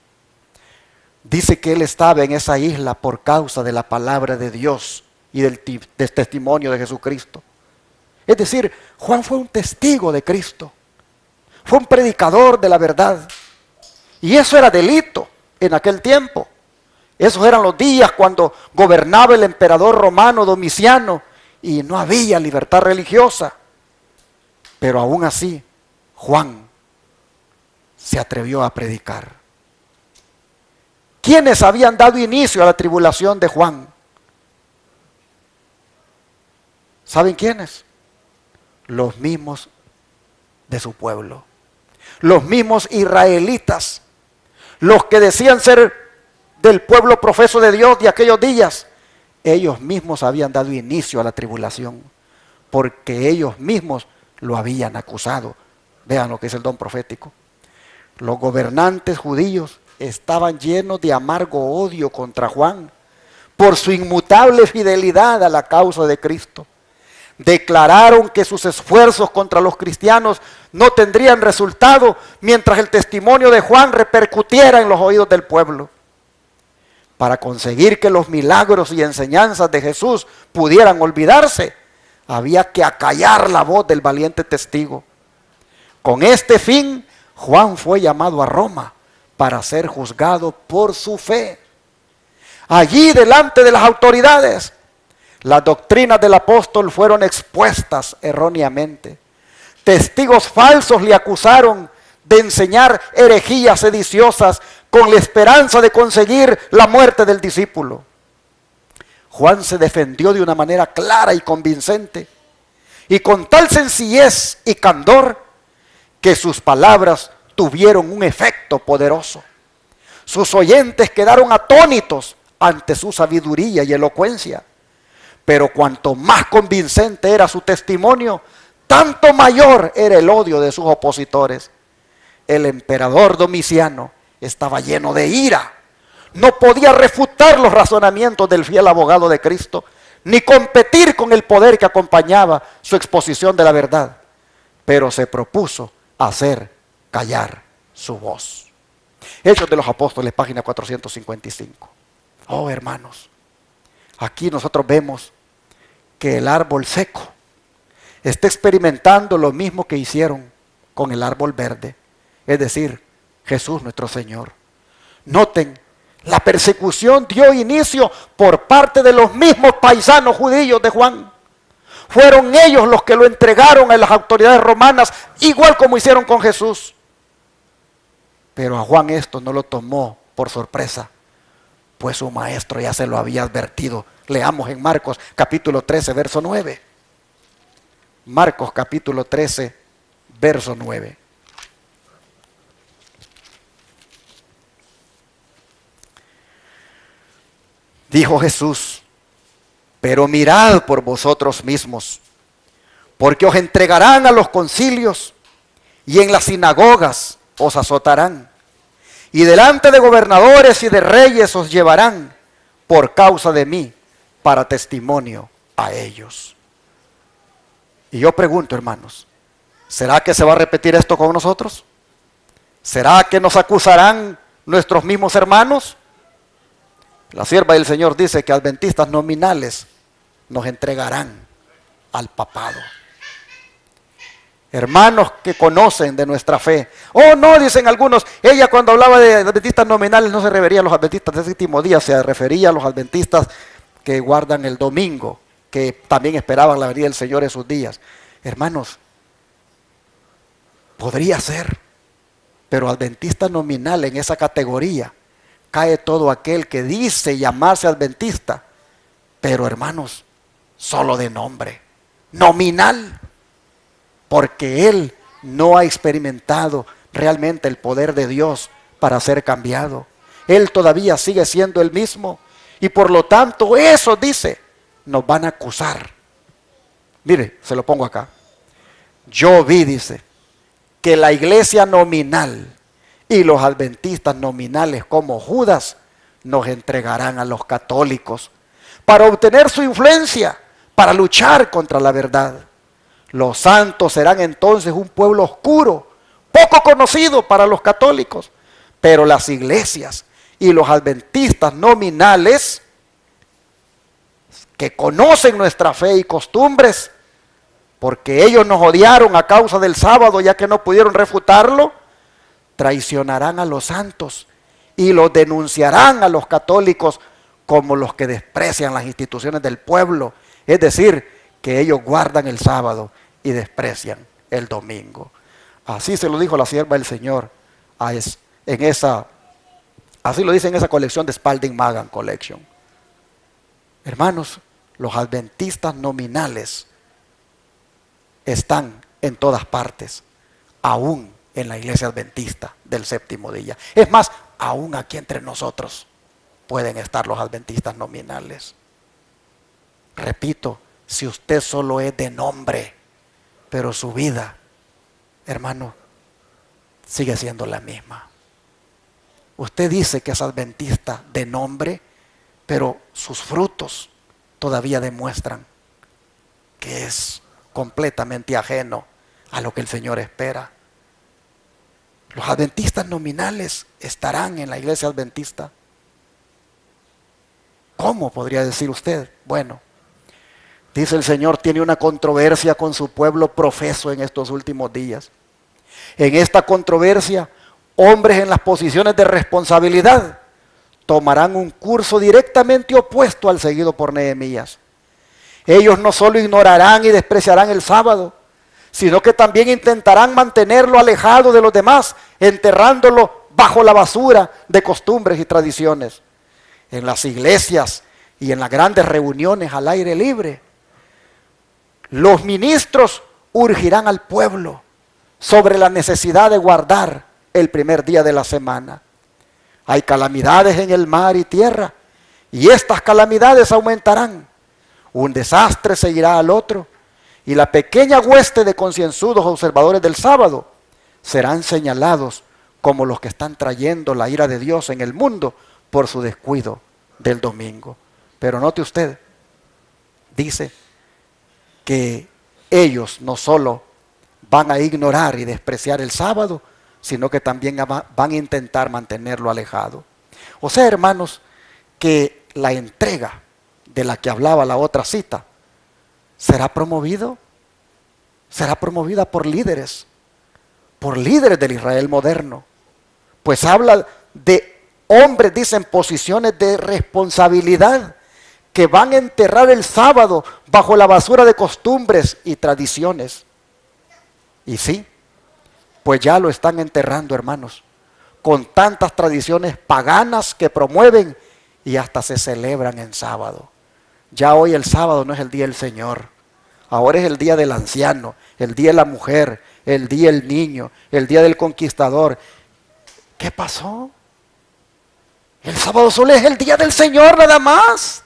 Dice que él estaba en esa isla por causa de la palabra de Dios y del, testimonio de Jesucristo. Es decir, Juan fue un testigo de Cristo. Fue un predicador de la verdad. Y eso era delito en aquel tiempo. Esos eran los días cuando gobernaba el emperador romano Domiciano y no había libertad religiosa. Pero aún así, Juan se atrevió a predicar. ¿Quiénes habían dado inicio a la tribulación de Juan? ¿Saben quiénes? Los mismos de su pueblo. Los mismos israelitas. Los que decían ser del pueblo profeso de Dios de aquellos días. Ellos mismos habían dado inicio a la tribulación. Porque ellos mismos lo habían acusado. Vean lo que es el don profético. Los gobernantes judíos estaban llenos de amargo odio contra Juan por su inmutable fidelidad a la causa de Cristo. Declararon que sus esfuerzos contra los cristianos no tendrían resultado mientras el testimonio de Juan repercutiera en los oídos del pueblo. Para conseguir que los milagros y enseñanzas de Jesús pudieran olvidarse, había que acallar la voz del valiente testigo. Con este fin, Juan fue llamado a Roma para ser juzgado por su fe. Allí delante de las autoridades, las doctrinas del apóstol fueron expuestas erróneamente. Testigos falsos le acusaron de enseñar herejías sediciosas con la esperanza de conseguir la muerte del discípulo. Juan se defendió de una manera clara y convincente y con tal sencillez y candor que sus palabras tuvieron un efecto poderoso. Sus oyentes quedaron atónitos ante su sabiduría y elocuencia. Pero cuanto más convincente era su testimonio, tanto mayor era el odio de sus opositores. El emperador Domiciano estaba lleno de ira. No podía refutar los razonamientos del fiel abogado de Cristo, ni competir con el poder que acompañaba su exposición de la verdad. Pero se propuso hacer callar su voz. Hechos de los Apóstoles, página 455. Oh, hermanos, aquí nosotros vemos que el árbol seco está experimentando lo mismo que hicieron con el árbol verde, es decir, Jesús nuestro Señor. Noten, la persecución dio inicio por parte de los mismos paisanos judíos de Juan. Fueron ellos los que lo entregaron a las autoridades romanas, igual como hicieron con Jesús. Pero a Juan esto no lo tomó por sorpresa, pues su maestro ya se lo había advertido. Leamos en Marcos capítulo 13, verso 9. Marcos capítulo 13, verso 9. Dijo Jesús, pero mirad por vosotros mismos, porque os entregarán a los concilios y en las sinagogas os azotarán, y delante de gobernadores y de reyes os llevarán por causa de mí para testimonio a ellos. Y yo pregunto, hermanos, ¿será que se va a repetir esto con nosotros? ¿Será que nos acusarán nuestros mismos hermanos? La sierva del Señor dice que adventistas nominales nos entregarán al papado. Hermanos que conocen de nuestra fe. Oh, no, dicen algunos. Ella cuando hablaba de adventistas nominales no se refería a los adventistas del séptimo día, se refería a los adventistas que guardan el domingo, que también esperaban la venida del Señor en sus días. Hermanos, podría ser, pero adventista nominal en esa categoría cae todo aquel que dice llamarse adventista, pero hermanos, solo de nombre, nominal, porque él no ha experimentado realmente el poder de Dios para ser cambiado. Él todavía sigue siendo el mismo y por lo tanto eso dice, nos van a acusar. Mire, se lo pongo acá. Yo vi, dice, que la iglesia nominal y los adventistas nominales como Judas nos entregarán a los católicos para obtener su influencia, para luchar contra la verdad. Los santos serán entonces un pueblo oscuro, poco conocido para los católicos, pero las iglesias y los adventistas nominales que conocen nuestra fe y costumbres, porque ellos nos odiaron a causa del sábado ya que no pudieron refutarlo, traicionarán a los santos y los denunciarán a los católicos como los que desprecian las instituciones del pueblo. Es decir, que ellos guardan el sábado y desprecian el domingo. Así se lo dijo la sierva del Señor en esa, así lo dice en esa colección de Spalding Magan Collection. Hermanos, los adventistas nominales están en todas partes, aún en la iglesia adventista del séptimo día. Es más, aún aquí entre nosotros pueden estar los adventistas nominales. Repito, si usted solo es de nombre, pero su vida, hermano, sigue siendo la misma. Usted dice que es adventista de nombre, pero sus frutos todavía demuestran que es completamente ajeno a lo que el Señor espera. Los adventistas nominales estarán en la iglesia adventista. ¿Cómo podría decir usted? Bueno, dice el Señor, tiene una controversia con su pueblo profeso en estos últimos días. En esta controversia, hombres en las posiciones de responsabilidad tomarán un curso directamente opuesto al seguido por Nehemías. Ellos no solo ignorarán y despreciarán el sábado, sino que también intentarán mantenerlo alejado de los demás, enterrándolo bajo la basura de costumbres y tradiciones. En las iglesias y en las grandes reuniones al aire libre, los ministros urgirán al pueblo sobre la necesidad de guardar el primer día de la semana. Hay calamidades en el mar y tierra, y estas calamidades aumentarán. Un desastre seguirá al otro, y la pequeña hueste de concienzudos observadores del sábado serán señalados como los que están trayendo la ira de Dios en el mundo por su descuido del domingo. Pero note usted, dice que ellos no solo van a ignorar y despreciar el sábado, sino que también van a intentar mantenerlo alejado. O sea, hermanos, que la entrega de la que hablaba la otra cita será promovido, será promovida por líderes, por líderes del Israel moderno. Pues habla de hombres, dicen, posiciones de responsabilidad que van a enterrar el sábado bajo la basura de costumbres y tradiciones. Y sí, pues ya lo están enterrando, hermanos, con tantas tradiciones paganas que promueven y hasta se celebran en sábado. Ya hoy el sábado no es el día del Señor, ahora es el día del anciano, el día de la mujer, el día del niño, el día del conquistador. ¿Qué pasó? El sábado solo es el día del Señor nada más.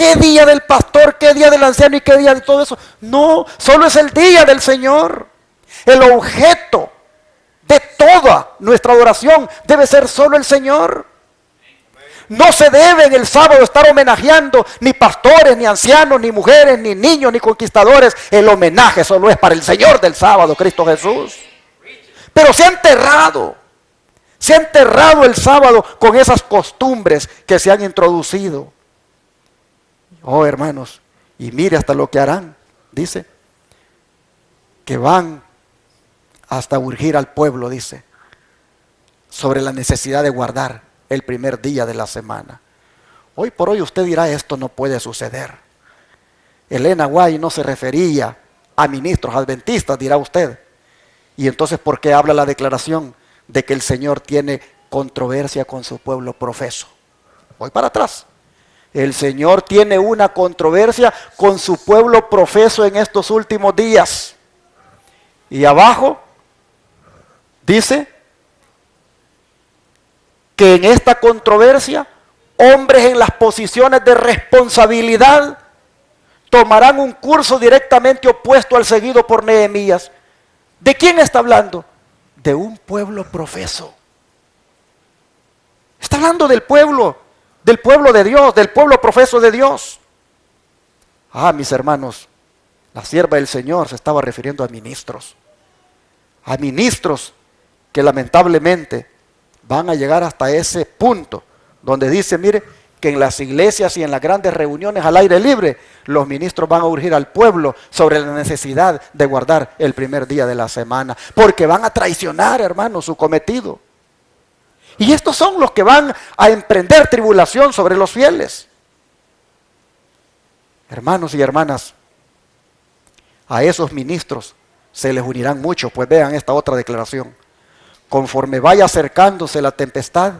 ¿Qué día del pastor? ¿Qué día del anciano? ¿Y qué día de todo eso? No, solo es el día del Señor. El objeto de toda nuestra adoración debe ser solo el Señor. No se debe en el sábado estar homenajeando ni pastores, ni ancianos, ni mujeres, ni niños, ni conquistadores. El homenaje solo es para el Señor del sábado, Cristo Jesús. Pero se ha enterrado, se ha enterrado el sábado con esas costumbres que se han introducido. Oh hermanos, y mire hasta lo que harán, dice, que van hasta urgir al pueblo, dice, sobre la necesidad de guardar el primer día de la semana. Hoy por hoy usted dirá, esto no puede suceder. Elena Guay no se refería a ministros adventistas, dirá usted. Y entonces, ¿por qué habla la declaración de que el Señor tiene controversia con su pueblo profeso? Voy para atrás. El Señor tiene una controversia con su pueblo profeso en estos últimos días. Y abajo Dice que en esta controversia, hombres en las posiciones de responsabilidad tomarán un curso directamente opuesto al seguido por Nehemías. ¿De quién está hablando? De un pueblo profeso. Está hablando del pueblo, del pueblo de Dios, del pueblo profeso de Dios. Ah, mis hermanos, la sierva del Señor se estaba refiriendo a ministros. A ministros que lamentablemente van a llegar hasta ese punto donde dice, mire, que en las iglesias y en las grandes reuniones al aire libre, los ministros van a urgir al pueblo sobre la necesidad de guardar el primer día de la semana, porque van a traicionar, hermanos, su cometido. Y estos son los que van a emprender tribulación sobre los fieles. Hermanos y hermanas, a esos ministros se les unirán muchos, pues vean esta otra declaración conforme vaya acercándose la tempestad.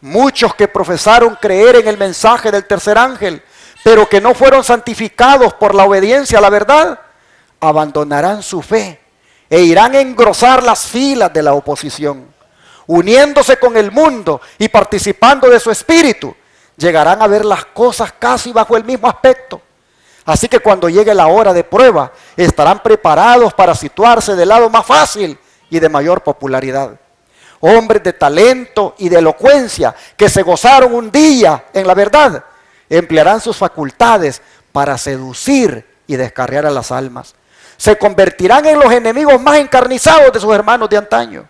Muchos que profesaron creer en el mensaje del tercer ángel, pero que no fueron santificados por la obediencia a la verdad, abandonarán su fe e irán a engrosar las filas de la oposición. Uniéndose con el mundo y participando de su espíritu, llegarán a ver las cosas casi bajo el mismo aspecto. Así que cuando llegue la hora de prueba, estarán preparados para situarse del lado más fácil y de mayor popularidad. hombres de talento y de elocuencia, que se gozaron un día en la verdad, emplearán sus facultades para seducir y descarriar a las almas. Se convertirán en los enemigos más encarnizados de sus hermanos de antaño.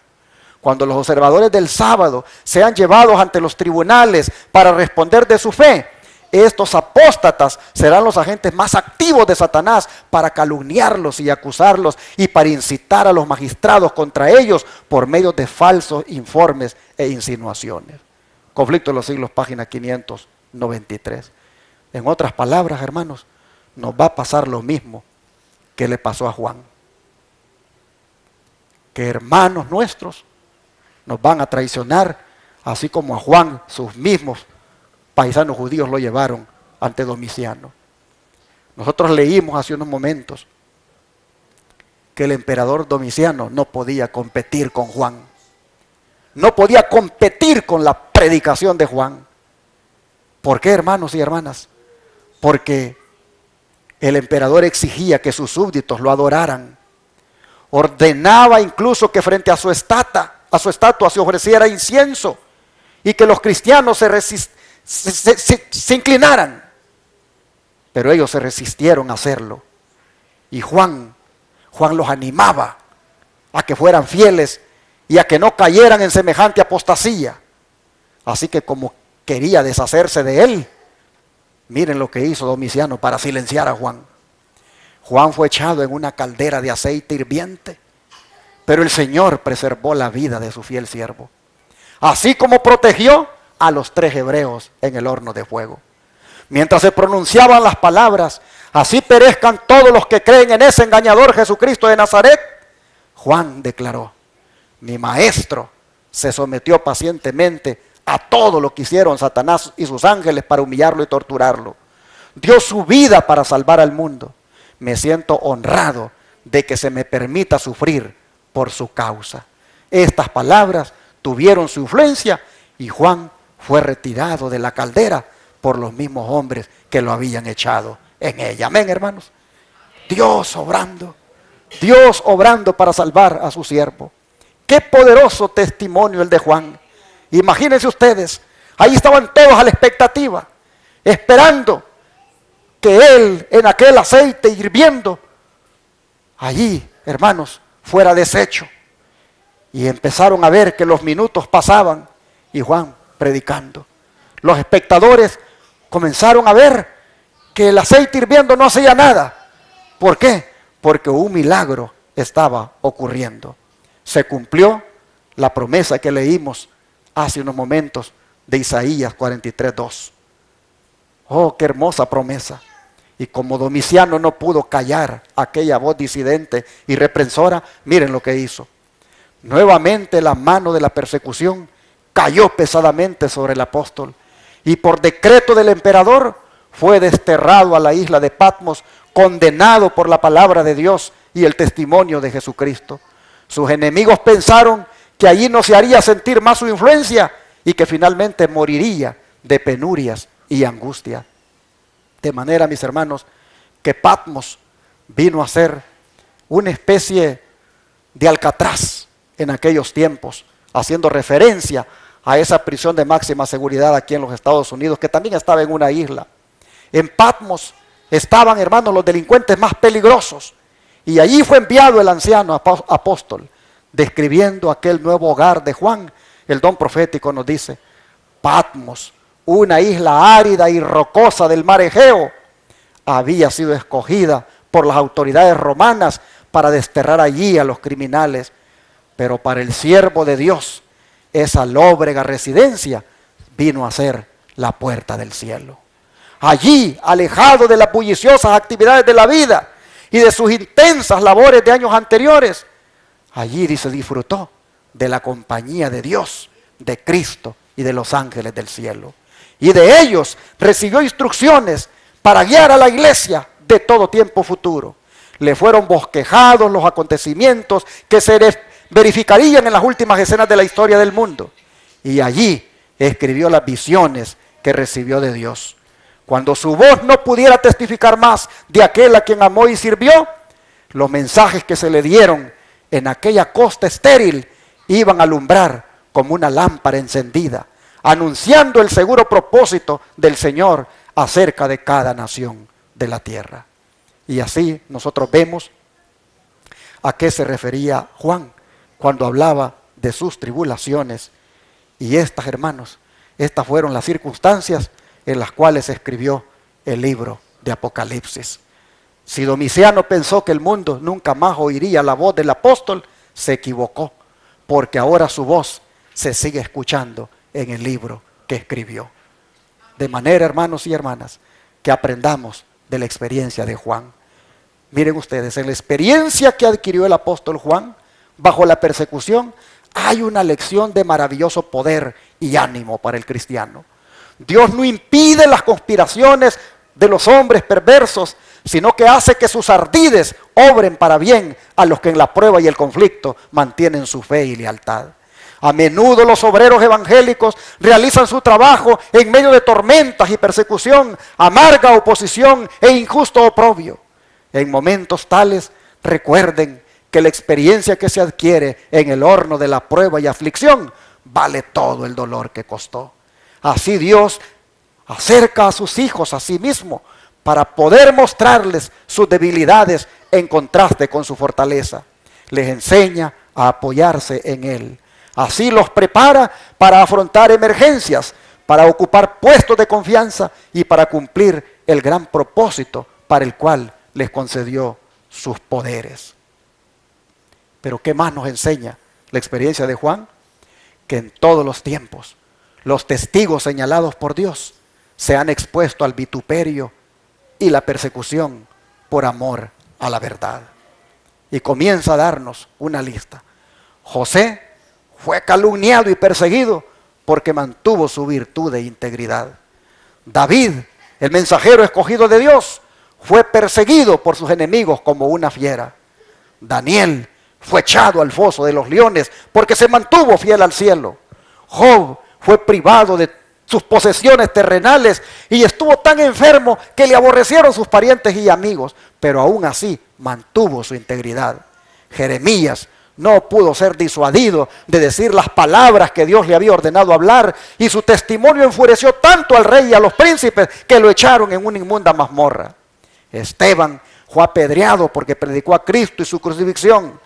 Cuando los observadores del sábado sean llevados ante los tribunales para responder de su fe, estos apóstatas serán los agentes más activos de Satanás para calumniarlos y acusarlos y para incitar a los magistrados contra ellos por medio de falsos informes e insinuaciones. Conflicto de los siglos, página 593. En otras palabras, hermanos, nos va a pasar lo mismo que le pasó a Juan. Que hermanos nuestros nos van a traicionar, así como a Juan sus mismos paisanos judíos lo llevaron ante Domiciano. Nosotros leímos hace unos momentos que el emperador Domiciano no podía competir con Juan. No podía competir con la predicación de Juan. ¿Por qué, hermanos y hermanas? Porque el emperador exigía que sus súbditos lo adoraran. Ordenaba incluso que frente a su estatua, a su estatua se ofreciera incienso y que los cristianos se, resistieran se, inclinaran. Pero ellos se resistieron a hacerlo. Y Juan, Juan los animaba a que fueran fieles y a que no cayeran en semejante apostasía. Así que como quería deshacerse de él, miren lo que hizo Domiciano para silenciar a Juan. Juan fue echado en una caldera de aceite hirviente, pero el Señor preservó la vida de su fiel siervo. Así como protegió a los tres hebreos en el horno de fuego. Mientras se pronunciaban las palabras, así perezcan todos los que creen en ese engañador Jesucristo de Nazaret, Juan declaró, mi maestro se sometió pacientemente a todo lo que hicieron Satanás y sus ángeles para humillarlo y torturarlo. Dio su vida para salvar al mundo. Me siento honrado de que se me permita sufrir por su causa. Estas palabras tuvieron su influencia y Juan fue retirado de la caldera por los mismos hombres que lo habían echado en ella. Amén, hermanos. Dios obrando, Dios obrando para salvar a su siervo. Qué poderoso testimonio el de Juan. Imagínense ustedes, ahí estaban todos a la expectativa, esperando que él en aquel aceite hirviendo, allí, hermanos, fuera deshecho. Y empezaron a ver que los minutos pasaban y Juan predicando. Los espectadores comenzaron a ver que el aceite hirviendo no hacía nada. ¿Por qué? Porque un milagro estaba ocurriendo. Se cumplió la promesa que leímos hace unos momentos de Isaías 43.2. Oh, qué hermosa promesa. Y como Domiciano no pudo callar aquella voz disidente y reprensora, miren lo que hizo. Nuevamente la mano de la persecución cayó pesadamente sobre el apóstol y por decreto del emperador fue desterrado a la isla de Patmos, condenado por la palabra de Dios y el testimonio de Jesucristo. Sus enemigos pensaron que allí no se haría sentir más su influencia y que finalmente moriría de penurias y angustia. De manera, mis hermanos, que Patmos vino a ser una especie de alcatraz en aquellos tiempos, haciendo referencia a esa prisión de máxima seguridad aquí en los Estados Unidos, que también estaba en una isla. En Patmos estaban, hermanos, los delincuentes más peligrosos. Y allí fue enviado el anciano apóstol, describiendo aquel nuevo hogar de Juan. El don profético nos dice, Patmos, una isla árida y rocosa del mar Egeo, había sido escogida por las autoridades romanas para desterrar allí a los criminales. Pero para el siervo de Dios, esa lóbrega residencia vino a ser la puerta del cielo. Allí, alejado de las bulliciosas actividades de la vida y de sus intensas labores de años anteriores, allí dice disfrutó de la compañía de Dios, de Cristo y de los ángeles del cielo. Y de ellos recibió instrucciones para guiar a la iglesia de todo tiempo futuro. Le fueron bosquejados los acontecimientos que se verificarían en las últimas escenas de la historia del mundo. Y allí escribió las visiones que recibió de Dios. Cuando su voz no pudiera testificar más de aquel a quien amó y sirvió, los mensajes que se le dieron en aquella costa estéril iban a alumbrar como una lámpara encendida, anunciando el seguro propósito del Señor acerca de cada nación de la tierra. Y así nosotros vemos a qué se refería Juan cuando hablaba de sus tribulaciones. Y estas, hermanos, estas fueron las circunstancias en las cuales escribió el libro de Apocalipsis. Si Domiciano pensó que el mundo nunca más oiría la voz del apóstol, se equivocó, porque ahora su voz se sigue escuchando en el libro que escribió. De manera, hermanos y hermanas, que aprendamos de la experiencia de Juan. Miren ustedes, en la experiencia que adquirió el apóstol Juan bajo la persecución, hay una lección de maravilloso poder y ánimo para el cristiano. Dios no impide las conspiraciones de los hombres perversos, sino que hace que sus ardides obren para bien a los que en la prueba y el conflicto mantienen su fe y lealtad. A menudo los obreros evangélicos realizan su trabajo en medio de tormentas y persecución, amarga oposición e injusto oprobio. En momentos tales, recuerden que la experiencia que se adquiere en el horno de la prueba y aflicción vale todo el dolor que costó. Así Dios acerca a sus hijos a sí mismo para poder mostrarles sus debilidades en contraste con su fortaleza. Les enseña a apoyarse en Él. Así los prepara para afrontar emergencias, para ocupar puestos de confianza y para cumplir el gran propósito para el cual les concedió sus poderes. Pero ¿qué más nos enseña la experiencia de Juan? Que en todos los tiempos los testigos señalados por Dios se han expuesto al vituperio y la persecución por amor a la verdad. Y comienza a darnos una lista. José fue calumniado y perseguido porque mantuvo su virtud de integridad. David, el mensajero escogido de Dios, fue perseguido por sus enemigos como una fiera. Daniel fue echado al foso de los leones porque se mantuvo fiel al cielo. Job fue privado de sus posesiones terrenales y estuvo tan enfermo que le aborrecieron sus parientes y amigos, pero aún así mantuvo su integridad. Jeremías no pudo ser disuadido de decir las palabras que Dios le había ordenado hablar y su testimonio enfureció tanto al rey y a los príncipes que lo echaron en una inmunda mazmorra. Esteban fue apedreado porque predicó a Cristo y su crucifixión.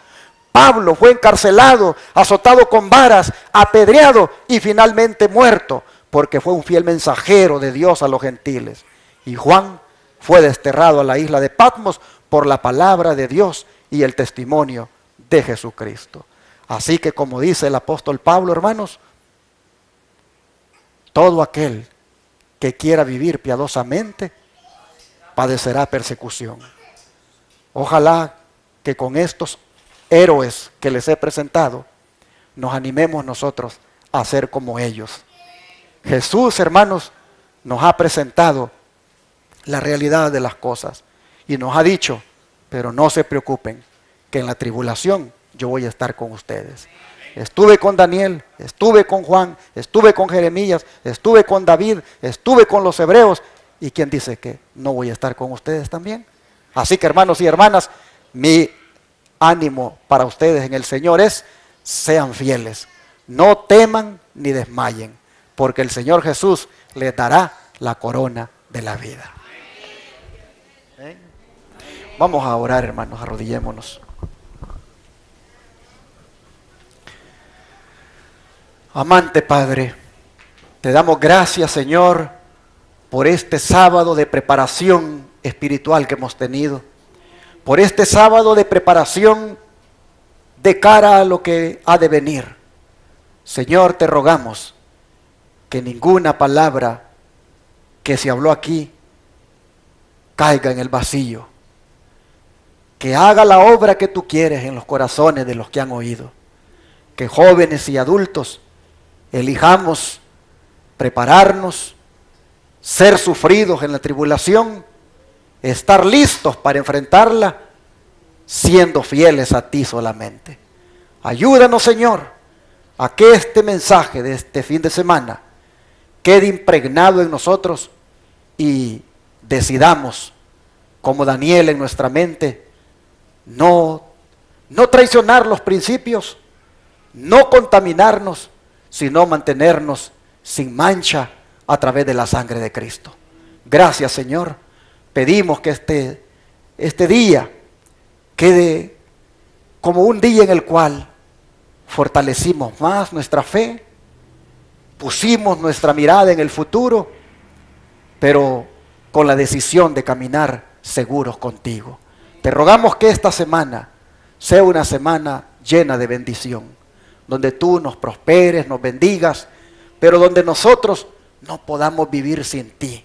Pablo fue encarcelado, azotado con varas, apedreado y finalmente muerto porque fue un fiel mensajero de Dios a los gentiles. Y Juan fue desterrado a la isla de Patmos por la palabra de Dios y el testimonio de Jesucristo. Así que como dice el apóstol Pablo, hermanos, todo aquel que quiera vivir piadosamente padecerá persecución. Ojalá que con estos héroes que les he presentado, nos animemos nosotros a ser como ellos. Jesús, hermanos, nos ha presentado la realidad de las cosas y nos ha dicho, pero no se preocupen, en la tribulación yo voy a estar con ustedes. Estuve con Daniel, estuve con Juan, estuve con Jeremías, estuve con David, estuve con los hebreos. ¿Y quién dice que no voy a estar con ustedes también? Así que hermanos y hermanas, mi ánimo para ustedes en el Señor es, sean fieles, no teman ni desmayen, porque el Señor Jesús les dará la corona de la vida. Vamos a orar, hermanos, arrodillémonos. Amante Padre, te damos gracias, Señor, por este sábado de preparación espiritual que hemos tenido por este sábado de preparación de cara a lo que ha de venir. Señor, te rogamos que ninguna palabra que se habló aquí caiga en el vacío. Que haga la obra que tú quieres en los corazones de los que han oído. Que jóvenes y adultos elijamos prepararnos, ser sufridos en la tribulación estar listos para enfrentarla, siendo fieles a ti solamente. Ayúdanos, Señor, a que este mensaje de este fin de semana quede impregnado en nosotros y decidamos, como Daniel en nuestra mente, no, no traicionar los principios, no contaminarnos, sino mantenernos sin mancha a través de la sangre de Cristo. Gracias Señor. Pedimos que este, este día quede como un día en el cual fortalecimos más nuestra fe, pusimos nuestra mirada en el futuro, pero con la decisión de caminar seguros contigo. Te rogamos que esta semana sea una semana llena de bendición, donde tú nos prosperes, nos bendigas, pero donde nosotros no podamos vivir sin ti,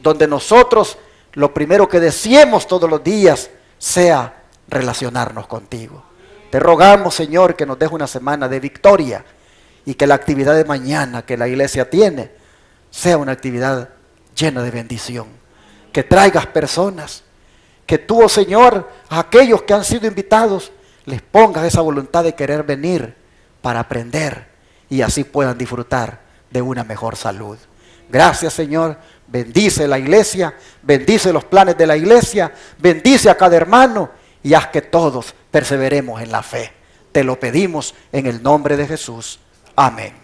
donde nosotros lo primero que deseemos todos los días sea relacionarnos contigo. Te rogamos, Señor, que nos deje una semana de victoria y que la actividad de mañana que la iglesia tiene sea una actividad llena de bendición. Que traigas personas, que tú, oh Señor, a aquellos que han sido invitados, les pongas esa voluntad de querer venir para aprender y así puedan disfrutar de una mejor salud. Gracias Señor, bendice la iglesia, bendice los planes de la iglesia, bendice a cada hermano y haz que todos perseveremos en la fe. Te lo pedimos en el nombre de Jesús. Amén.